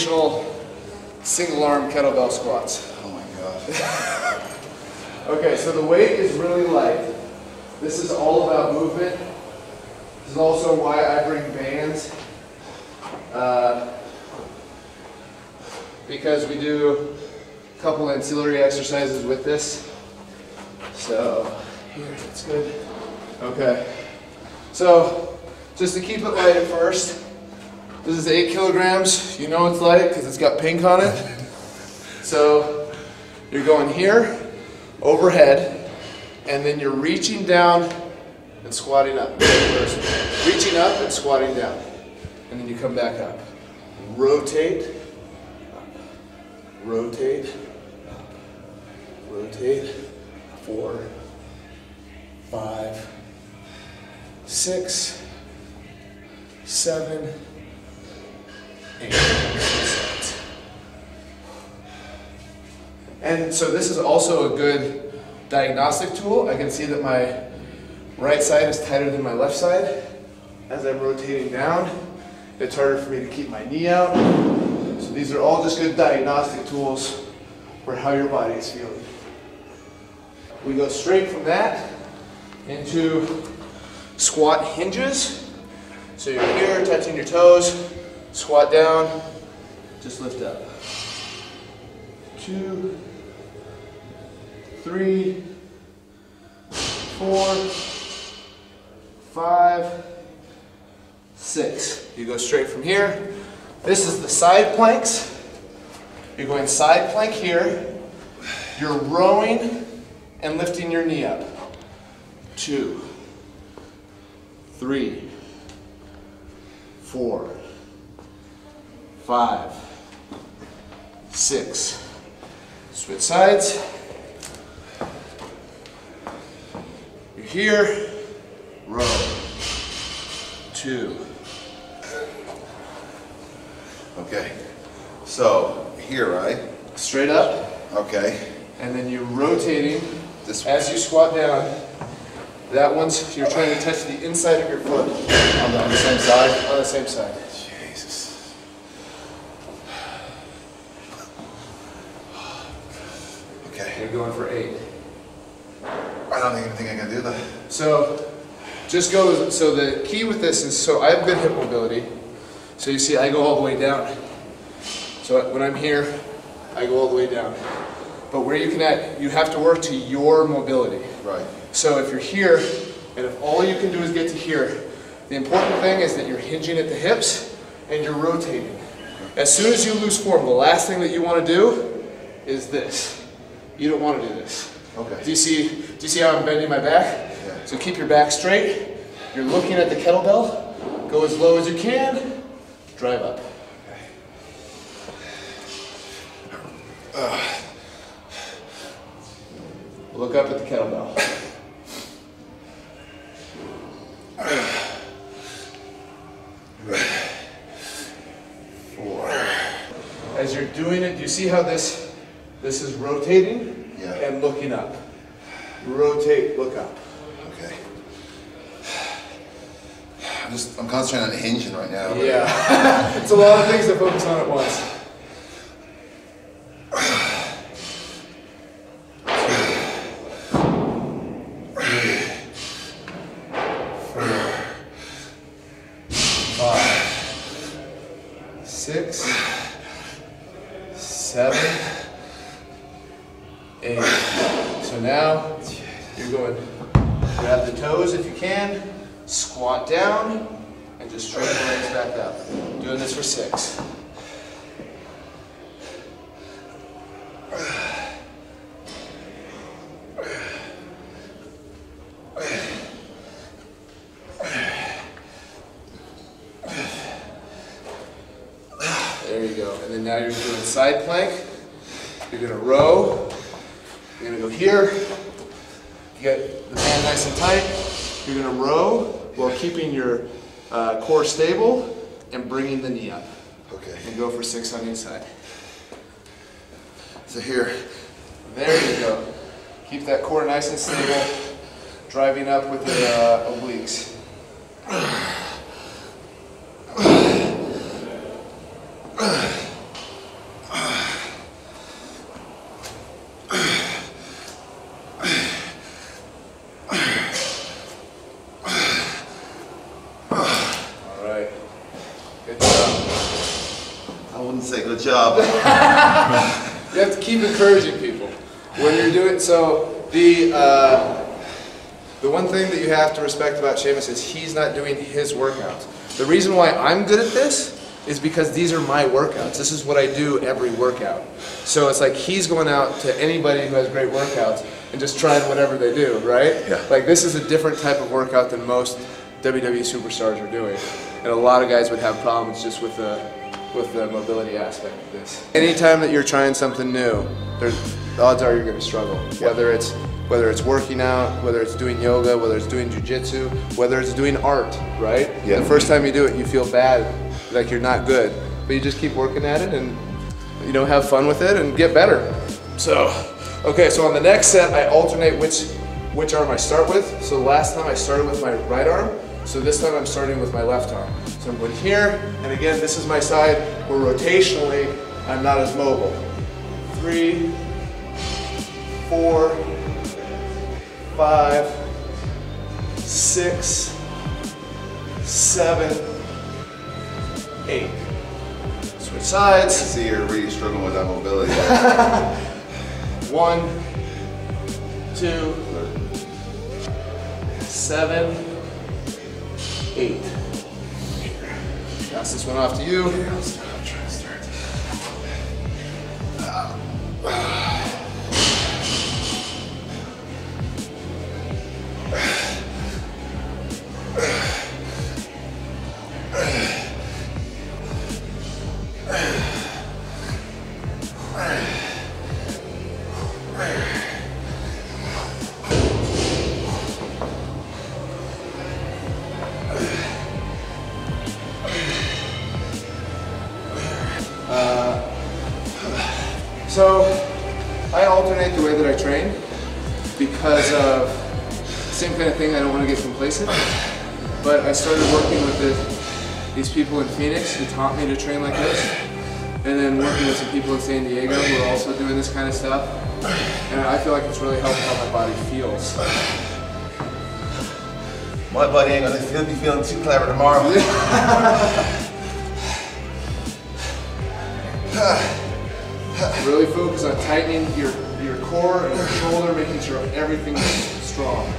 Overhead rotational single arm kettlebell squats. Oh my god. Okay, so the weight is really light. This is all about movement. This is also why I bring bands. Uh, because we do a couple ancillary exercises with this. So, here, that's good. Okay. So, just to keep it light at first, this is eight kilograms. You know it's light because it's got pink on it. So, you're going here, overhead, and then you're reaching down and squatting up. Reaching up and squatting down. And then you come back up. Rotate, rotate, rotate. Four, five, six, seven. And so this is also a good diagnostic tool. I can see that my right side is tighter than my left side. As I'm rotating down, it's harder for me to keep my knee out. So these are all just good diagnostic tools for how your body is feeling. We go straight from that into squat hinges. So you're here touching your toes, squat down, just lift up. Two, three, four, five, six. You go straight from here. This is the side planks. You're going side plank here. You're rowing and lifting your knee up. Two, three, four, five, six. Switch sides. You're here. Row. Two. Okay. So here, right? Straight up. Okay. And then you're rotating This as you squat down. That one's, you're trying to touch the inside of your foot On the, on the same side. on the same side. Jesus. Going for eight. I don't even think I can do that. So just go, so the key with this is, so I have good hip mobility. So you see, I go all the way down. So when I'm here, I go all the way down. But where you can add, you have to work to your mobility. Right. So if you're here, and if all you can do is get to here, the important thing is that you're hinging at the hips and you're rotating. As soon as you lose form, the last thing that you want to do is this. You don't want to do this. Okay. Do you see, do you see how I'm bending my back? Yeah. So keep your back straight. You're looking at the kettlebell. Go as low as you can. Drive up. Uh. Look up at the kettlebell. Four. As you're doing it, do you see how this this is rotating Yeah. and looking up? Rotate, look up. Okay. I'm just, I'm concentrating on hinging right now. Yeah. it's a lot of things to focus on at once. Squat down, and just straighten the legs back up. Doing this for six. There you go. And then now you're doing side plank. You're gonna row. You're gonna go here. Get the band nice and tight. You're gonna row while keeping your uh, core stable and bringing the knee up. Okay. And go for six on each side. So here. There you go. Keep that core nice and stable, driving up with the uh, obliques. All right. Good job. I wouldn't say good job. You have to keep encouraging people when you're doing so. The uh, the one thing that you have to respect about Sheamus is he's not doing his workouts. The reason why I'm good at this is because these are my workouts. This is what I do every workout. So it's like he's going out to anybody who has great workouts and just trying whatever they do, right? Yeah. Like this is a different type of workout than most WWE superstars are doing, and a lot of guys would have problems just with the with the mobility aspect of this. Anytime that you're trying something new, there's the odds are you're going to struggle. Whether it's whether it's working out, whether it's doing yoga, whether it's doing jujitsu, whether it's doing art, right? Yeah. The first time you do it, you feel bad, like you're not good, but you just keep working at it and you know have fun with it and get better. So, okay, so on the next set, I alternate which which arm I start with. So last time I started with my right arm, so this time I'm starting with my left arm. So I'm going here, and again, this is my side where rotationally I'm not as mobile. Three, four, five, six, seven, eight. Switch I sides. see you're really struggling with that mobility. One, two, seven, eight. Pass this one off to you. Uh, I started working with the, these people in Phoenix who taught me to train like this, and then working with some people in San Diego who are also doing this kind of stuff. And I feel like it's really helped how my body feels. My body ain't gonna feel, be feeling too clever tomorrow. Really focus on tightening your, your core and your shoulder, making sure everything's strong.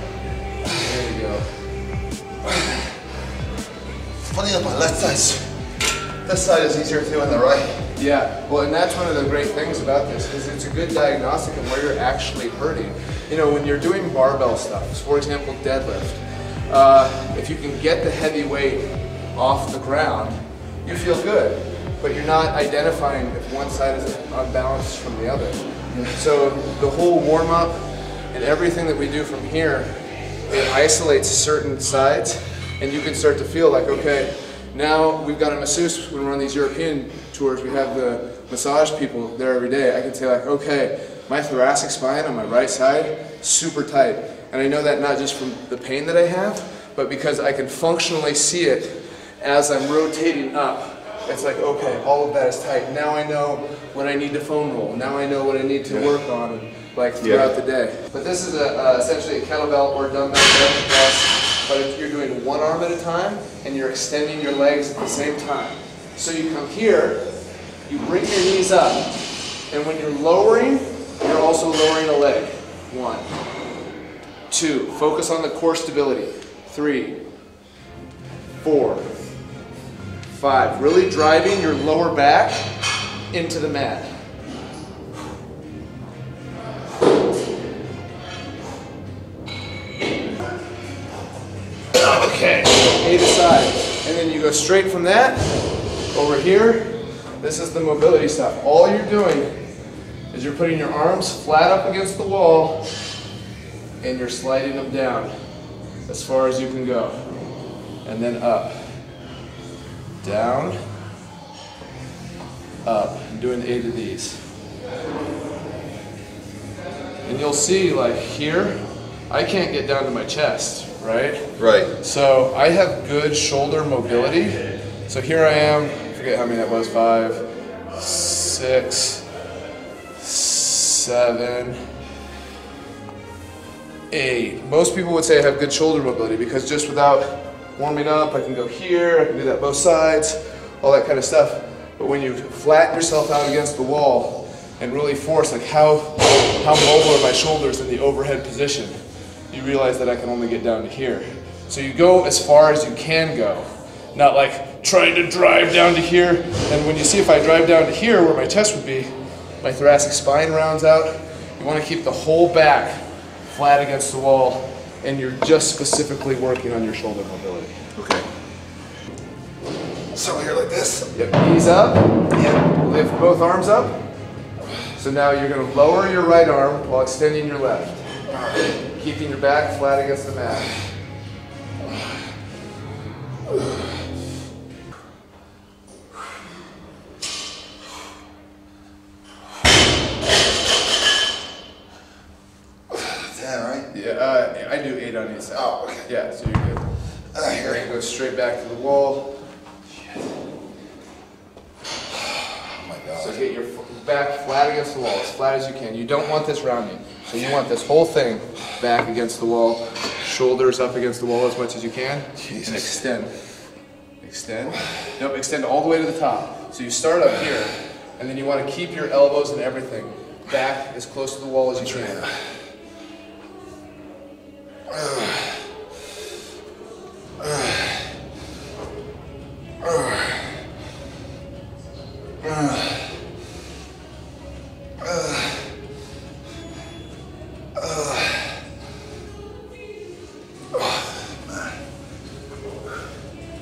Funny enough, my left side. This side is easier to do than the right. Yeah, well, and that's one of the great things about this is it's a good diagnostic of where you're actually hurting. You know, when you're doing barbell stuff, for example, deadlift, uh, if you can get the heavy weight off the ground, you feel good, but you're not identifying if one side is unbalanced from the other. So the whole warm up and everything that we do from here, it isolates certain sides, and you can start to feel like, okay, now we've got a masseuse when we're on these European tours. We have the massage people there every day. I can say like, okay, my thoracic spine on my right side, super tight. And I know that not just from the pain that I have, but because I can functionally see it as I'm rotating up. It's like, okay, all of that is tight. Now I know what I need to foam roll. Now I know what I need to work on like throughout the day. But this is a, uh, essentially a kettlebell or dumbbell bench press, but if you're doing one arm at a time and you're extending your legs at the same time. So you come here, you bring your knees up, and when you're lowering, you're also lowering a leg. One, two, focus on the core stability. Three, four, five. Really driving your lower back into the mat. Go straight from that over here. This is the mobility stuff. All you're doing is you're putting your arms flat up against the wall and you're sliding them down as far as you can go. And then up, down, up. I'm doing eight of these. And you'll see like here, I can't get down to my chest, right? Right. So I have good shoulder mobility. So here I am, I forget how many that was, five, six, seven, eight. Most people would say I have good shoulder mobility because just without warming up, I can go here, I can do that both sides, all that kind of stuff. But when you flatten yourself out against the wall and really force, like how, how mobile are my shoulders in the overhead position, you realize that I can only get down to here. So you go as far as you can go, not like trying to drive down to here. And when you see if I drive down to here where my chest would be, my thoracic spine rounds out. You want to keep the whole back flat against the wall, and you're just specifically working on your shoulder mobility. Okay. So here like this. Yep, knees up, Yeah. lift both arms up. So now you're going to lower your right arm while extending your left, keeping your back flat against the mat. Damn, right? Yeah, uh, I do eight on each side. Oh, okay. Yeah, so you're good. Uh, here. Go straight back to the wall. Oh So get your back flat against the wall, as flat as you can. You don't want this rounding. So you want this whole thing back against the wall, shoulders up against the wall as much as you can, Jesus. and extend. Extend. Nope, extend all the way to the top. So you start up here, and then you want to keep your elbows and everything back as close to the wall as you can.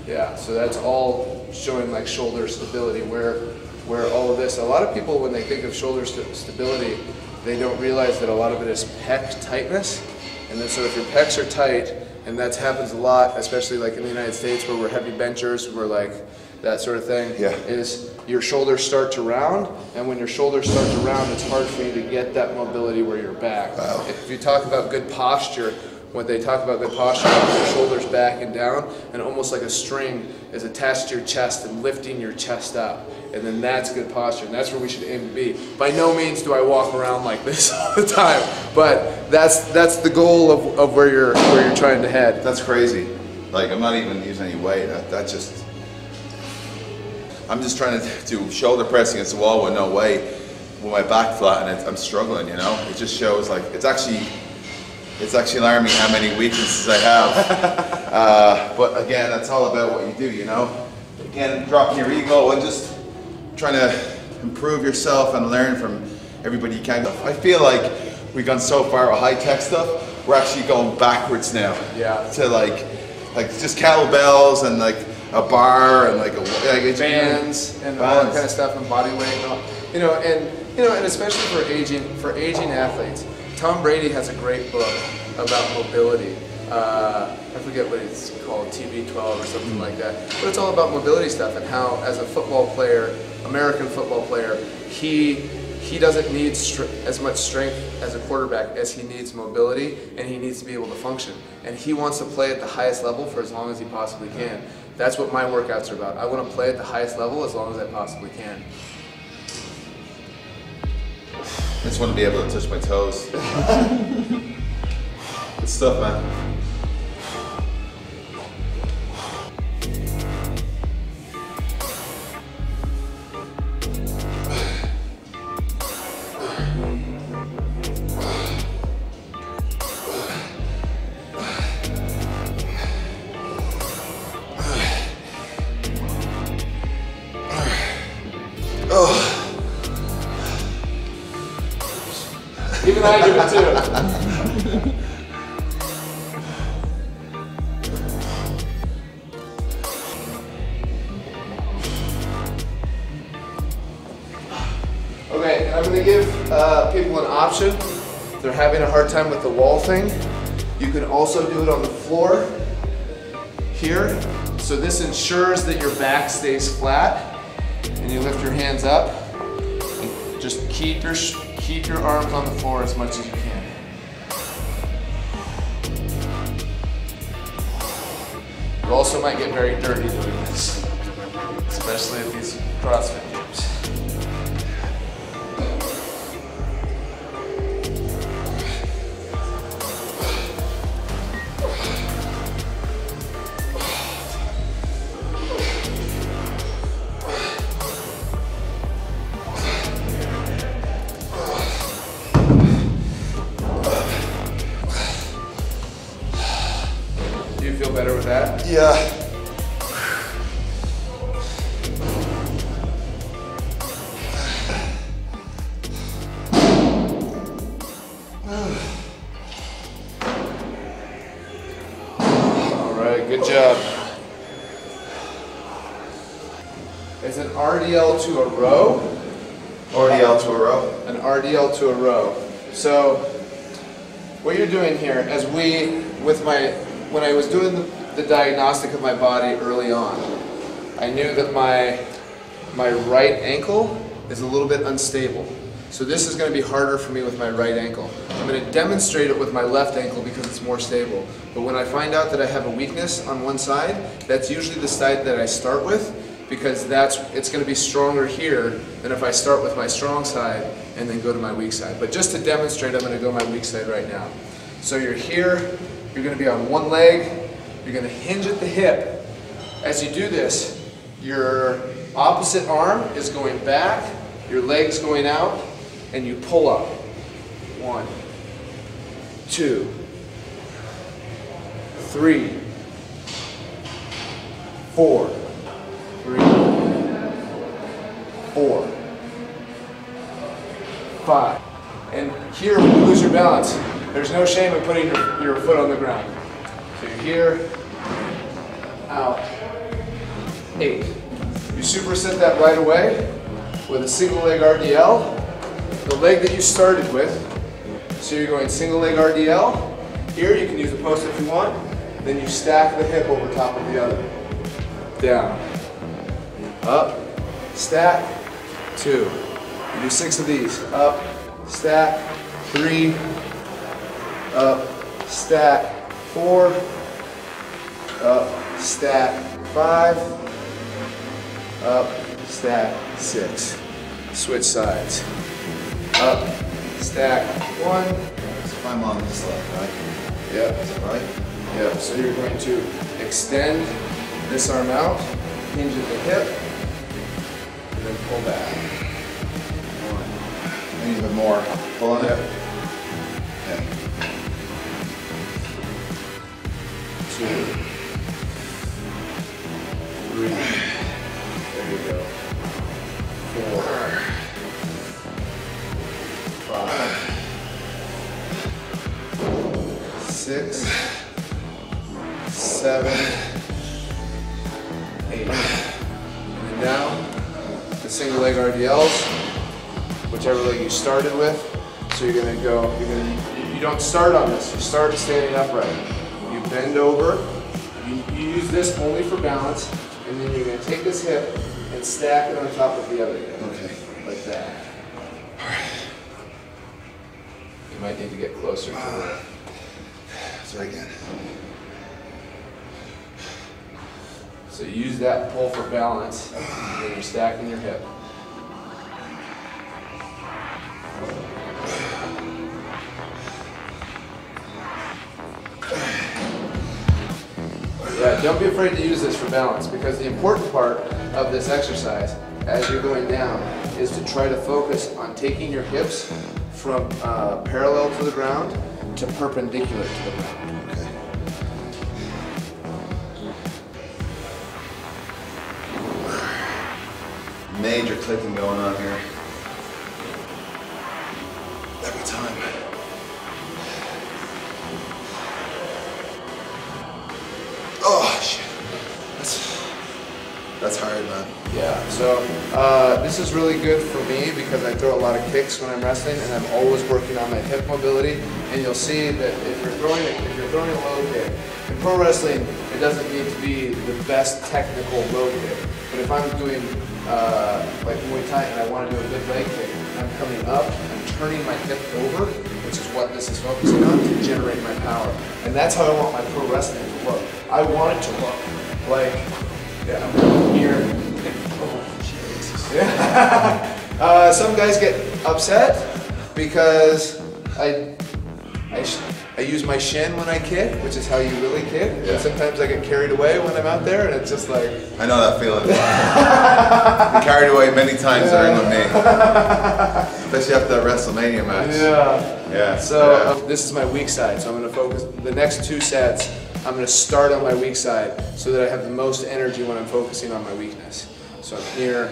Yeah, so that's all showing like shoulder stability. Where, where all of this, a lot of people when they think of shoulder st- stability, they don't realize that a lot of it is pec tightness. And then so if your pecs are tight, and that happens a lot, especially like in the United States where we're heavy benchers, we're like that sort of thing. Yeah. Is your shoulders start to round, and when your shoulders start to round, it's hard for you to get that mobility where you're back. If you talk about good posture, when they talk about good posture, your shoulders back and down, and almost like a string is attached to your chest and lifting your chest up. And then that's good posture, and that's where we should aim to be. By no means do I walk around like this all the time, but that's that's the goal of, of where you're where you're trying to head. That's crazy. Like I'm not even using any weight. That, that just. I'm just trying to do shoulder press against the wall with no weight, with my back flat, and I'm struggling. You know, it just shows like it's actually, it's actually alarming how many weaknesses I have. uh, but again, that's all about what you do. You know, again, dropping your ego and just trying to improve yourself and learn from everybody you can. I feel like we've gone so far with high tech stuff. We're actually going backwards now. Yeah. To like, like just kettlebells and like a bar and like a like it's- bands and all that kind of stuff and body weight and all, you know and you know and especially for aging for aging athletes tom brady has a great book about mobility. Uh, i forget what it's called tb12 or something like that. But it's all about mobility stuff and how as a football player american football player he he doesn't need str- as much strength as a quarterback as he needs mobility and he needs to be able to function. And he wants to play at the highest level for as long as he possibly can that's what my workouts are about. I want to play at the highest level as long as I possibly can. I just want to be able to touch my toes. Good stuff, man. Even I do it too. Okay, I'm going to give uh, people an option. If they're having a hard time with the wall thing, you can also do it on the floor here. So this ensures that your back stays flat and you lift your hands up. And just keep your keep your arms on the floor as much as you can. You also might get very dirty doing this, especially at these CrossFit gyms. My right ankle is a little bit unstable. So this is going to be harder for me with my right ankle. I'm going to demonstrate it with my left ankle because it's more stable. But when I find out that I have a weakness on one side, that's usually the side that I start with because that's it's going to be stronger here than if I start with my strong side and then go to my weak side. But just to demonstrate, I'm going to go my weak side right now. So you're here, you're going to be on one leg, you're going to hinge at the hip. As you do this, your opposite arm is going back, your leg's going out, and you pull up. One, two, three, four, three, four, five. And here, when you lose your balance, there's no shame in putting your, your foot on the ground. So you're here, out, eight. You superset that right away with a single leg RDL, the leg that you started with. So you're going single leg RDL. Here you can use a post if you want. Then you stack the hip over top of the other. Down, up, stack, two. You do six of these. Up, stack, three, up, stack, four, up, stack, five, up, stack, six. Switch sides. Up, stack, one. If I'm on this left, right? Yep. Right? Yep. So you're going to extend this arm out, hinge at the hip, and then pull back. I need a bit more. Pull on it. Yeah. two, three, six, seven, eight. And down, the single leg RDLs, whichever leg you started with. So you're gonna go, you're gonna, you- don't start on this, you start standing upright. You bend over, you, you use this only for balance, and then you're gonna take this hip and stack it on top of the other hip. Okay. Like that. You might need to get closer to the, uh, Try again. so use that pull for balance, and you're stacking your hip. Yeah, don't be afraid to use this for balance because the important part of this exercise as you're going down is to try to focus on taking your hips from uh, parallel to the ground to perpendicular to the ground. Okay. Major clicking going on here. Every time. Oh shit. That's that's hard, man. Yeah, so uh, this is really good for me because I throw a lot of kicks when I'm wrestling, and I'm always working on my hip mobility. And you'll see that if you're throwing a, if you're throwing a low kick in pro wrestling, it doesn't need to be the best technical low kick. But if I'm doing uh, like Muay Thai and I want to do a good leg kick, I'm coming up, I'm turning my hip over, which is what this is focusing on to generate my power. And that's how I want my pro wrestling to look. I want it to look like yeah, I'm here. Oh, Jesus. uh, some guys get upset because I, I, sh- I use my shin when I kick, which is how you really kick. Yeah. And sometimes I get carried away when I'm out there, and it's just like, I know that feeling. Carried away many times during the me. Especially after that WrestleMania match. yeah. Yeah. So yeah. uh, this is my weak side. So I'm going to focus the next two sets. I'm going to start on my weak side so that I have the most energy when I'm focusing on my weakness. So I'm here.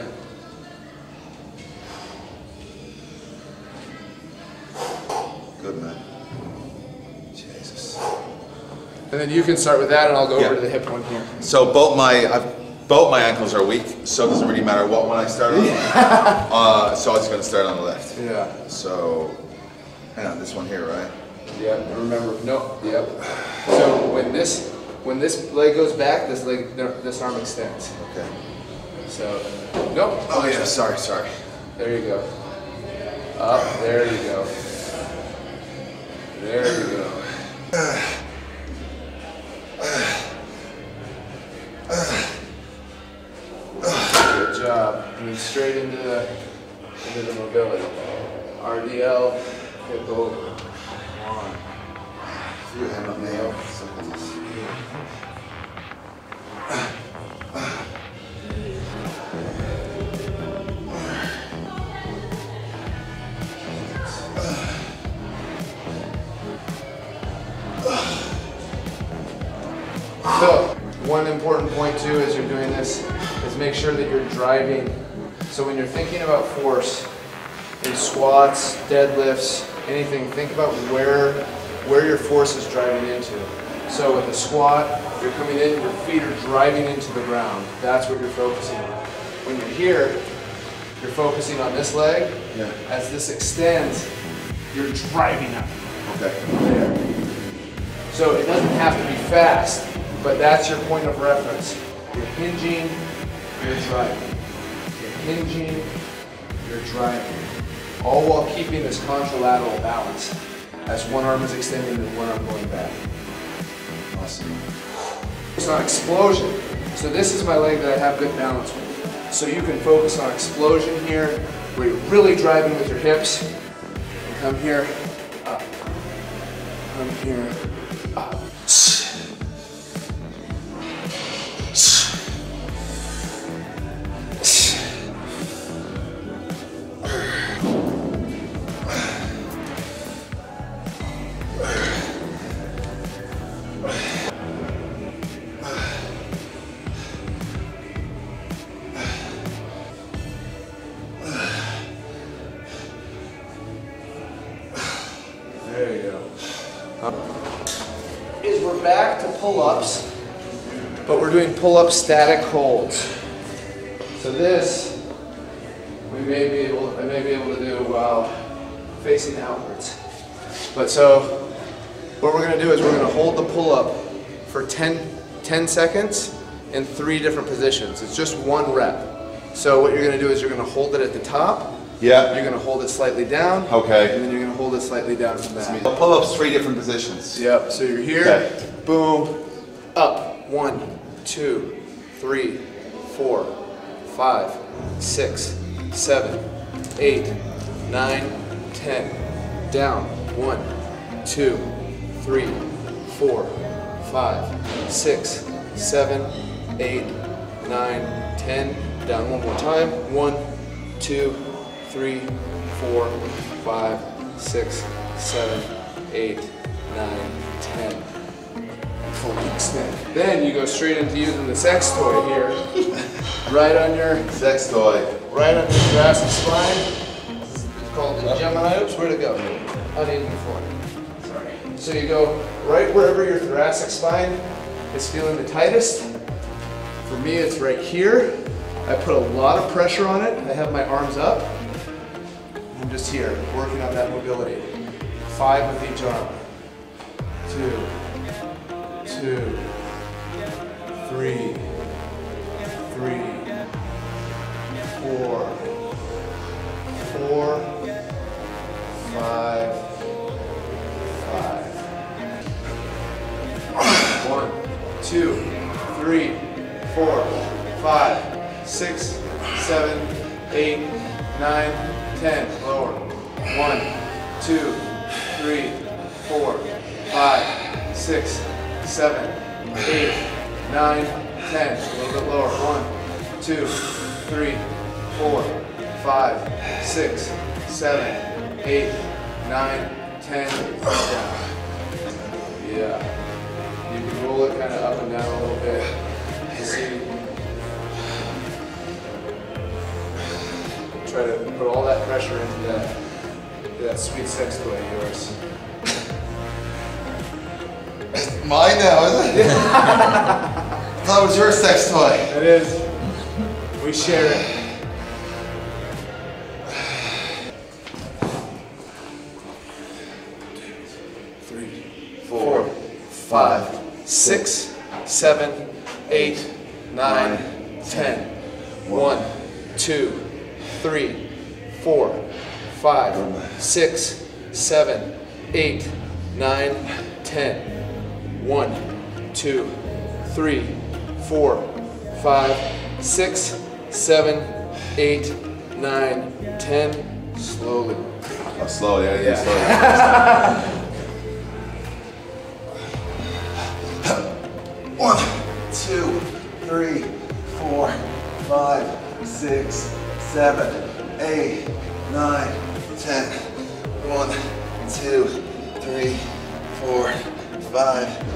And then you can start with that, and I'll go Yeah. over to the hip one here. So both my I've, both my ankles are weak, so it doesn't really matter what one I start on. uh, so I'm just gonna start on the left. Yeah. So, hang on, this one here, right? Yep. and Remember, no. Yep. So when this when this leg goes back, this leg this arm extends. Okay. So nope. Oh yeah, sorry, sorry. There you go. Up. There you go. There you go. Good job. Move straight into the into the mobility. RDL. Hip over. One. On nail. Something else. So, one important point too as you're doing this is make sure that you're driving. So when you're thinking about force in squats, deadlifts, anything, think about where where your force is driving into. So with a squat, you're coming in, your feet are driving into the ground. That's what you're focusing on. When you're here, you're focusing on this leg. Yeah. As this extends, you're driving up Okay. there. So it doesn't have to be fast, but that's your point of reference. You're hinging, you're driving. You're hinging, you're driving. All while keeping this contralateral balance as one arm is extending and one arm going back. Awesome. It's on explosion. So this is my leg that I have good balance with. So you can focus on explosion here, where you're really driving with your hips. Come here, up. Come here, up. Pull-ups, but we're doing pull-up static holds. So this, we may be able, I may be able to do while facing outwards. But so, what we're gonna do is we're gonna hold the pull-up for 10, 10 seconds in three different positions. It's just one rep. So what you're gonna do is you're gonna hold it at the top, Yeah. you're gonna hold it slightly down. Okay. And then you're gonna hold it slightly down from that. Pull ups three different positions. Yep, so you're here, Okay. Boom, up, one, two, three, four, five, six, seven, eight, nine, ten, down, one, two, three, four, five, six, seven, eight, nine, ten, down one more time, one, two, three, four, five, six, seven, eight, nine, ten. Extend. Then you go straight into using the sex toy here, right on your, Sex toy. right on your thoracic spine. It's called the Gemini. Oops, where'd it go? Uneven before. Sorry. So you go right wherever your thoracic spine is feeling the tightest. For me, it's right here. I put a lot of pressure on it. I have my arms up. I'm just here, working on that mobility. Five with each arm. Two, two, three, three, four, four, five, five. One, two, three, four, five, six, seven, eight, nine, ten. Lower. One, two, three, four, five, six, seven, eight, nine, ten. A little bit lower. One, two, three, four, five, six, seven, eight, nine, ten. Down. Yeah. You can roll it kind of up and down a little bit to see. Try to put all that pressure into that, that sweet sex toy of yours. Mine now, isn't it? that was your sex toy. It is. We share it. Three, four, five, six, seven, eight, nine, ten. One, two, three, four, five, six, seven, eight, nine, ten. One, two, three, four, five, six, seven, eight, nine, ten. Slowly. Oh, slow, yeah, yeah, Yeah. One, two, three, four, five, six, seven, eight, nine, ten. One, two, three, four, five,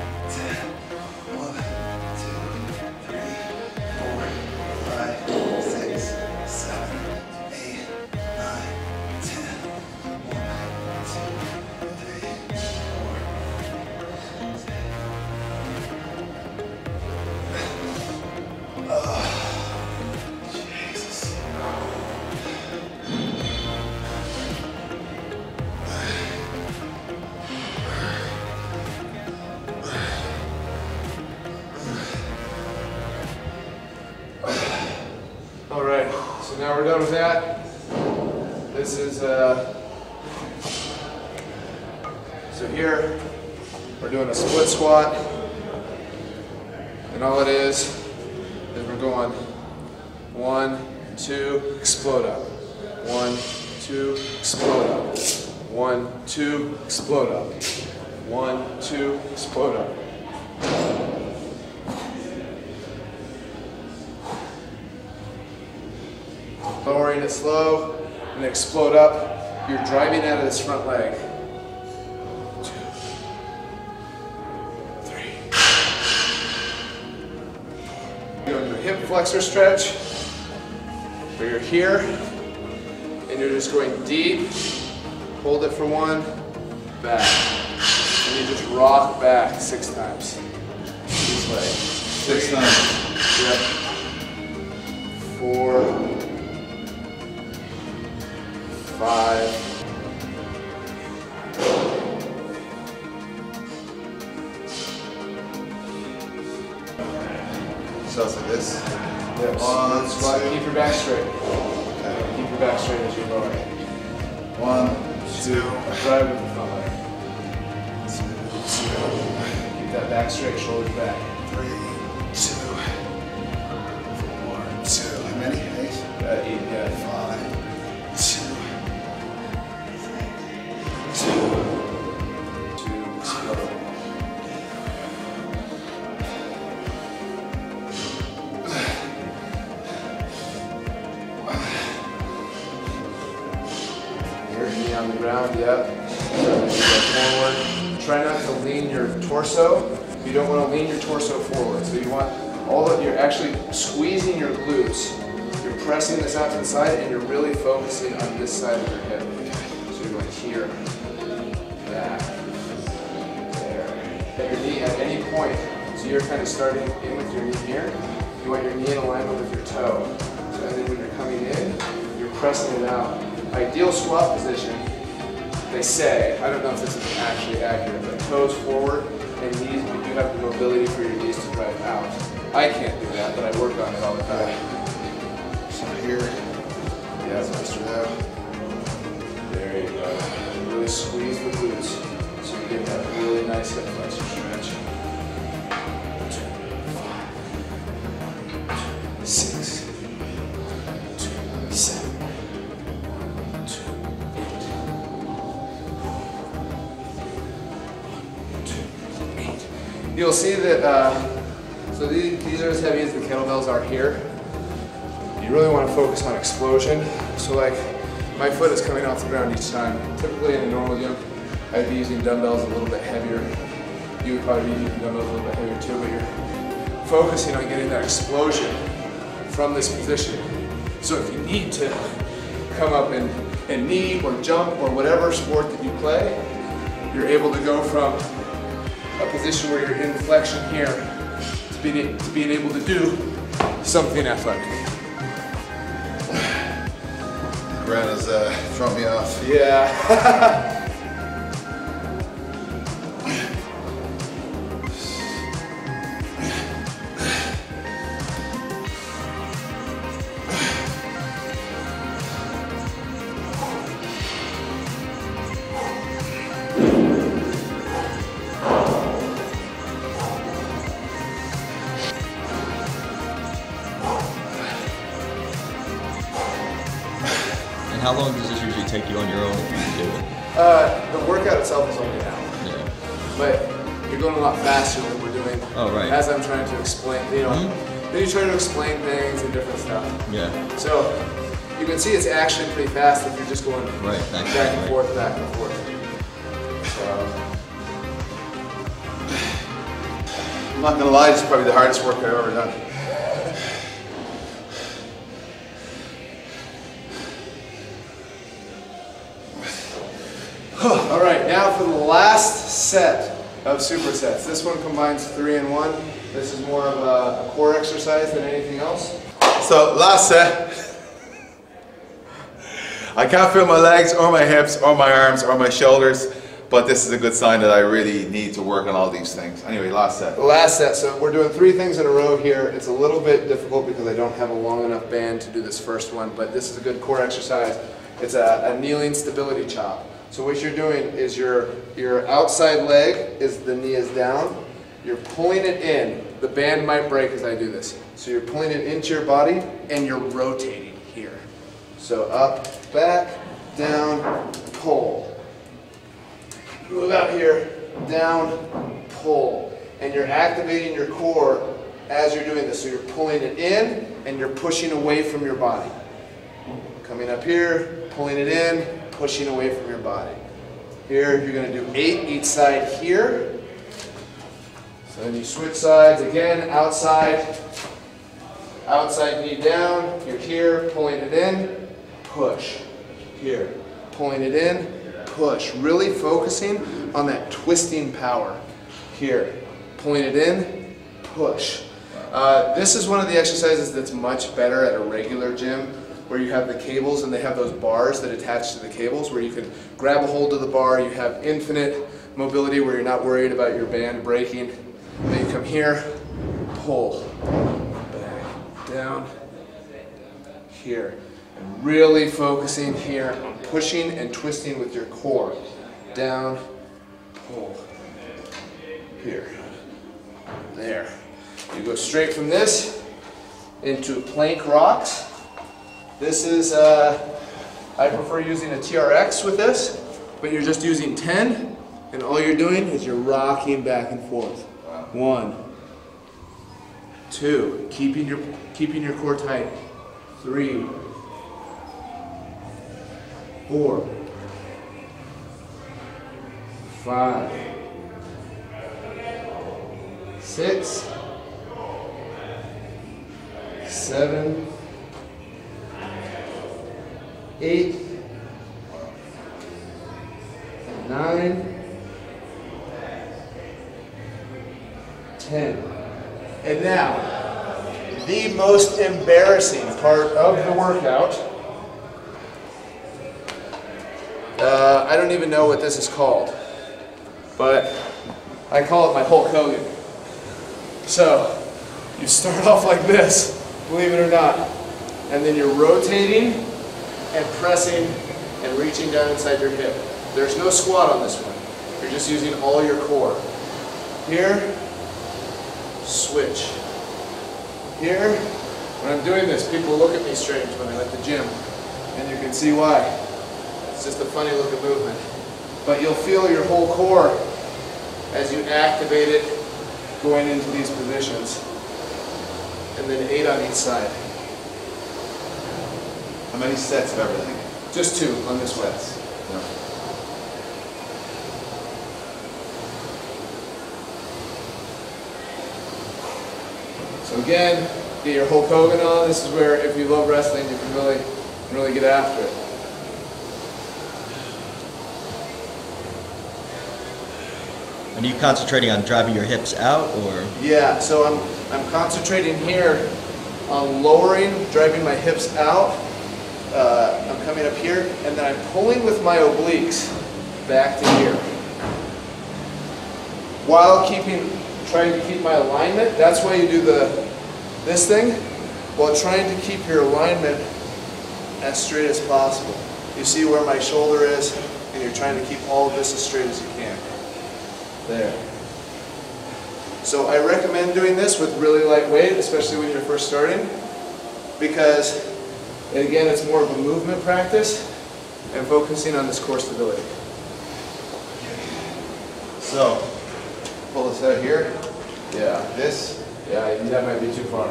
And all it is, is we're going one, two, explode up. One, two, explode up. One, two, explode up. One, two, explode up. lowering it slow, and explode up. You're driving out of this front leg. Flexor stretch, where you're here, and you're just going deep. Hold it for one, back. And you just rock back six times. This way. Six times. Yep. Four, five, So it's like this. Yes. One, Squat, two. keep your back straight. Okay. Keep your back straight as you lower. One, two, Drive with the front leg. Two, Keep that back straight, shoulders back. three, two, four, two. How many? Eight. Uh, eight, yeah. Torso. You don't want to lean your torso forward. So you want all of, you're actually squeezing your glutes. You're pressing this out to the side and you're really focusing on this side of your hip. So you're going here, back, there. At your knee at any point. So you're kind of starting in with your knee here. You want your knee in alignment with your toe. So and then when you're coming in, you're pressing it out. Ideal squat position, they say, I don't know if this is actually accurate, but toes forward and knees, but you have the mobility for your knees to drive out. I can't do that, but I work on it all the time. So here, Yeah, Mr. Now. There you go. Really squeeze the glutes so you get that really nice hip flexor stretch. You'll see that, uh, so these, these are as heavy as the kettlebells are here. You really want to focus on explosion. So like, my foot is coming off the ground each time. Typically in a normal jump, I'd be using dumbbells a little bit heavier. You would probably be using dumbbells a little bit heavier too, but you're focusing on getting that explosion from this position. So if you need to come up and, and knee or jump or whatever sport that you play, you're able to go from a position where you're in flexion here to being, to being able to do something athletic. Grant has uh, thrown me off. Yeah. actually pretty fast if you're just going Right, back and and forth. forth, back and forth. So I'm not gonna lie, it's probably the hardest work I've ever done. All right, now for the last set of supersets. This one combines three and one. This is more of a, a core exercise than anything else. So last set. I can't feel my legs or my hips or my arms or my shoulders, but this is a good sign that I really need to work on all these things. Anyway, last set. Last set, so we're doing three things in a row here. It's a little bit difficult because I don't have a long enough band to do this first one, but this is a good core exercise. It's a, a kneeling stability chop. So what you're doing is your, your outside leg is the knee is down. You're pulling it in. The band might break as I do this. So you're pulling it into your body and you're rotating here. So up, back, down, pull. Move out here, down, pull. And you're activating your core as you're doing this. So you're pulling it in and you're pushing away from your body. Coming up here, pulling it in, pushing away from your body. Here, you're going to do eight each side here. So then you switch sides again, outside, outside knee down. You're here, pulling it in, push. Here, pulling it in, push. Really focusing on that twisting power. Here, pulling it in, push. Uh, this is one of the exercises that's much better at a regular gym where you have the cables and they have those bars that attach to the cables where you can grab a hold of the bar, you have infinite mobility where you're not worried about your band breaking. Then you come here, pull, back, down, here. And really focusing here on pushing and twisting with your core. Down, pull, here, there. You go straight from this into plank rocks. This is, uh, I prefer using a TRX with this, but you're just using 10, and all you're doing is you're rocking back and forth. One, two, keeping your, keeping your core tight. Three, four, five, six, seven, eight, nine, ten. And now, the most embarrassing part of the workout. Uh, I don't even know what this is called, but I call it my Hulk Hogan. So, you start off like this, believe it or not, and then you're rotating and pressing and reaching down inside your hip. There's no squat on this one. You're just using all your core. Here, switch. Here, when I'm doing this, people look at me strange when I'm at the gym, and you can see why. It's just a funny looking movement. But you'll feel your whole core as you activate it going into these positions. And then eight on each side. How many sets of everything? Just two on this one. No. So again, get your Hulk Hogan on. This is where if you love wrestling, you can really, really get after it. Are you concentrating on driving your hips out or? Yeah, so I'm, I'm concentrating here on lowering, driving my hips out. Uh, I'm coming up here, and then I'm pulling with my obliques back to here. While keeping, trying to keep my alignment, that's why you do the, this thing, while trying to keep your alignment as straight as possible. You see where my shoulder is, and you're trying to keep all of this as straight as you can. There. So I recommend doing this with really light weight, especially when you're first starting, because again, it's more of a movement practice and focusing on this core stability. So, pull this out here. Yeah. This. Yeah, that might be too far.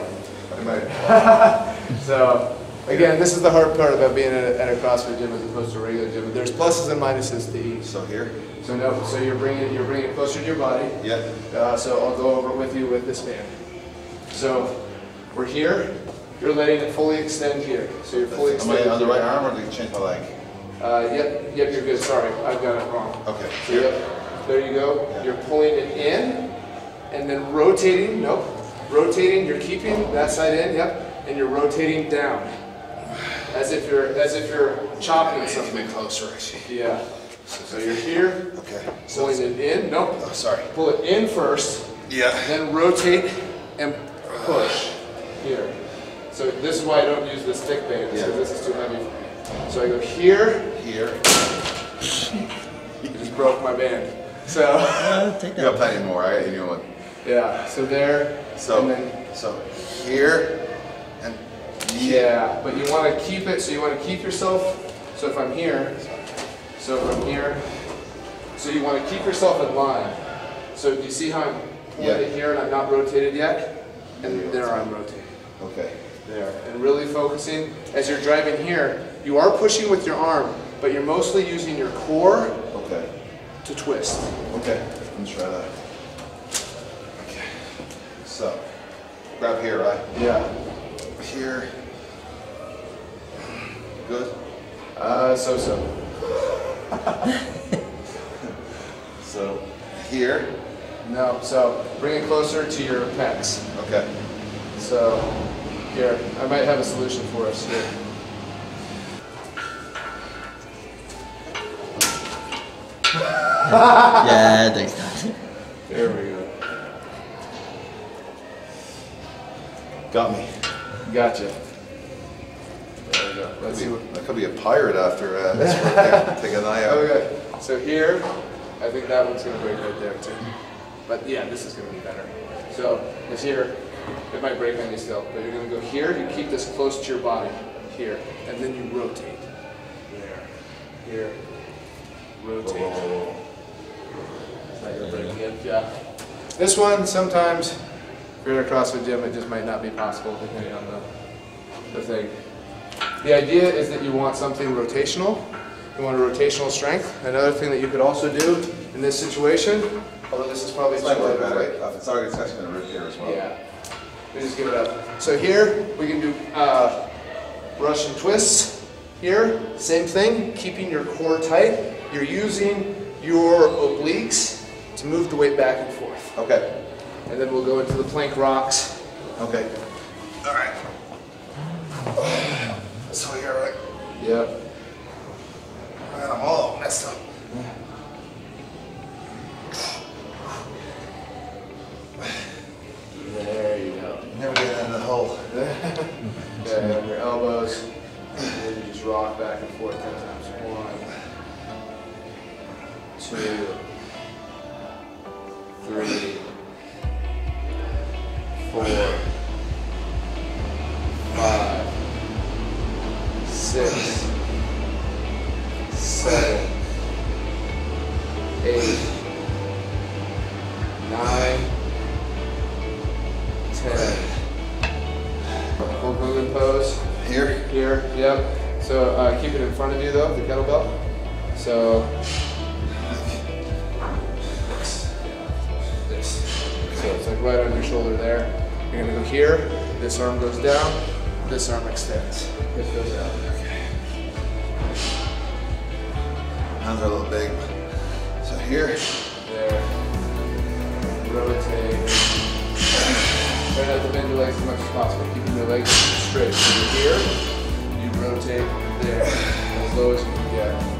So, again, this is the hard part about being at a, at a CrossFit gym as opposed to a regular gym. There's pluses and minuses to each. So here. So no, so you're bringing it, you're bringing it closer to your body. Yeah. Uh, so I'll go over with you with this band. So we're here. You're letting it fully extend here. So you're fully Am extended. I on the right arm or do you change my leg? Uh, yep, yep, you're good. Sorry, I've got it wrong. Okay. So yep, there you go. You're pulling it in, and then rotating. Nope, rotating. You're keeping that side in. Yep, and you're rotating down, as if you're as if you're chopping something. closer, actually. Yeah. So you're here, Okay. pulling it in. Nope. Oh, sorry. Pull it in first, Yeah. then rotate and push here. So this is why I don't use this thick band, because Yeah. this is too heavy for me. So I go here, Here. you just broke my band. So, Uh, take You got that. plenty more. I got a new one. yeah, so there, So, and then, so here and yeah, but you want to keep it, so you want to keep yourself, so if I'm here, so if I'm here, so you want to keep yourself in line. So do you see how I'm pulling Yeah. here and I'm not rotated yet? And there I'm rotating. Okay. There, and really focusing. As you're driving here, you are pushing with your arm, but you're mostly using your core Okay. to twist. Okay. Let's try that. Okay. So, grab here, right? Yeah. Here. Good. Uh, so so. So, here. No, so bring it closer to your pecs. Okay. So, here, I might have a solution for us here. Yeah, thanks, guys. There we go. Got me. Gotcha. There we. Let's see what. I could be a pirate after uh, this workout. Take an eye out. Okay, so here, I think that one's gonna break right there too. But yeah, this is gonna be better. So this here, it might break on you still, but you're gonna go here, you keep this close to your body, here, and then you rotate. There, here, rotate. It's not gonna break again, yeah. This one, sometimes, if you're at a CrossFit gym, it just might not be possible depending on the, the thing. The idea is that you want something rotational. You want a rotational strength. Another thing that you could also do in this situation, although this is probably It's too really lightweight. better. It's already it's actually going to rip here as well. Yeah. We just give it up. So here we can do uh, Russian twists. Here, same thing, keeping your core tight. You're using your obliques to move the weight back and forth. Okay. And then we'll go into the plank rocks. Okay. All right. So here, right? Yep. Man, I'm all messed up. There you go. Never get in the hole. Okay, on your elbows. And then you just rock back and forth 10 times. One, two, three, four, five, six, seven, eight, nine, ten. Hulk Hogan pose. Here? Here, yep. So uh, keep it in front of you though, the kettlebell. So. So it's like right on your shoulder there. You're gonna go here. This arm goes down. This arm extends. It goes out. Okay. Hands are a little big. So here. There. Rotate. Try not to bend your legs as much as possible, keeping your legs straight. So you're here, you rotate there, as low as you can get.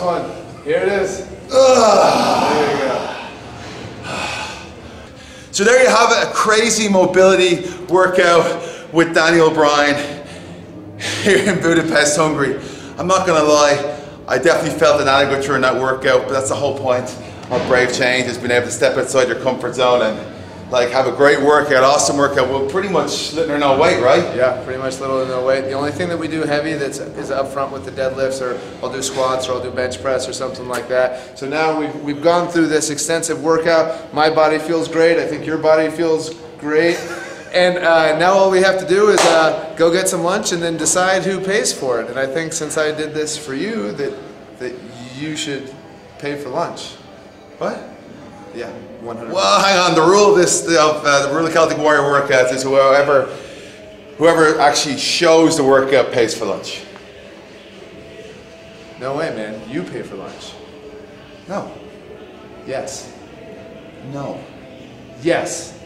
One. Here it is. There you go. So there you have it, a crazy mobility workout with Daniel Bryan here in Budapest, Hungary. I'm not gonna lie, I definitely felt inadequate during that workout, but that's the whole point of Brave Change, is being able to step outside your comfort zone and like have a great workout, awesome workout We're pretty much little or no weight, right? Yeah, pretty much little to no weight. The only thing that we do heavy that's is up front with the deadlifts, or I'll do squats, or I'll do bench press, or something like that. So now we've, we've gone through this extensive workout. My body feels great. I think your body feels great. And uh, now all we have to do is uh, go get some lunch and then decide who pays for it. And I think since I did this for you, that that you should pay for lunch. What? Yeah, 100. Well, hang on. The rule of this, of uh, the rule of Celtic Warrior workouts is whoever, whoever actually shows the workout pays for lunch. No way, man. You pay for lunch. No. Yes. No. Yes.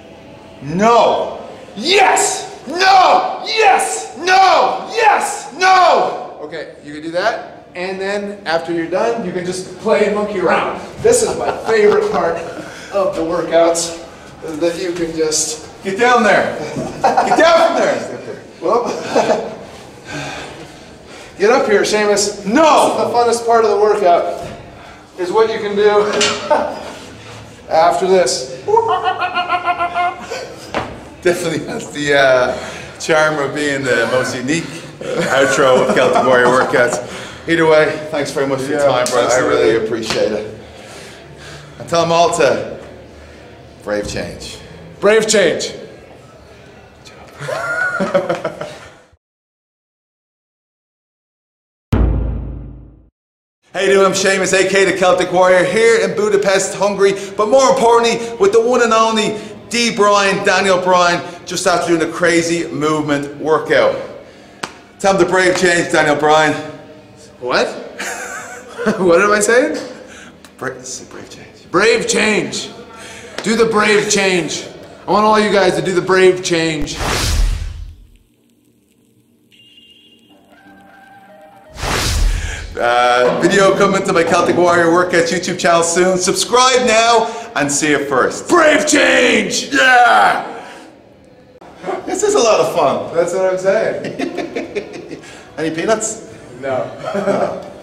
No. Yes. No. Yes. No. Yes. No. Okay, you can do that, and then after you're done, you can just play monkey around. This is my favorite part of the workouts, that you can just, Get down there. Get down from there. whoop. Get up here, Sheamus. No. The funnest part of the workout is what you can do after this. Definitely has the uh, charm of being the most unique outro of Celtic Warrior workouts. Either way, thanks very much for your time, bro. I really appreciate it. And tell them all to brave change. Brave change. How you doing? I'm Sheamus, aka the Celtic Warrior, here in Budapest, Hungary, but more importantly, with the one and only D. Bryan, Daniel Bryan, just after doing a crazy movement workout. Time him the brave change, Daniel Bryan. What? what am I saying? Bra- this is a brave change. Brave change. Do the brave change. I want all you guys to do the brave change. Uh, video coming to my Celtic Warrior Workouts YouTube channel soon. Subscribe now and see it first. Brave change! Yeah! This is a lot of fun. That's what I'm saying. Any peanuts? No.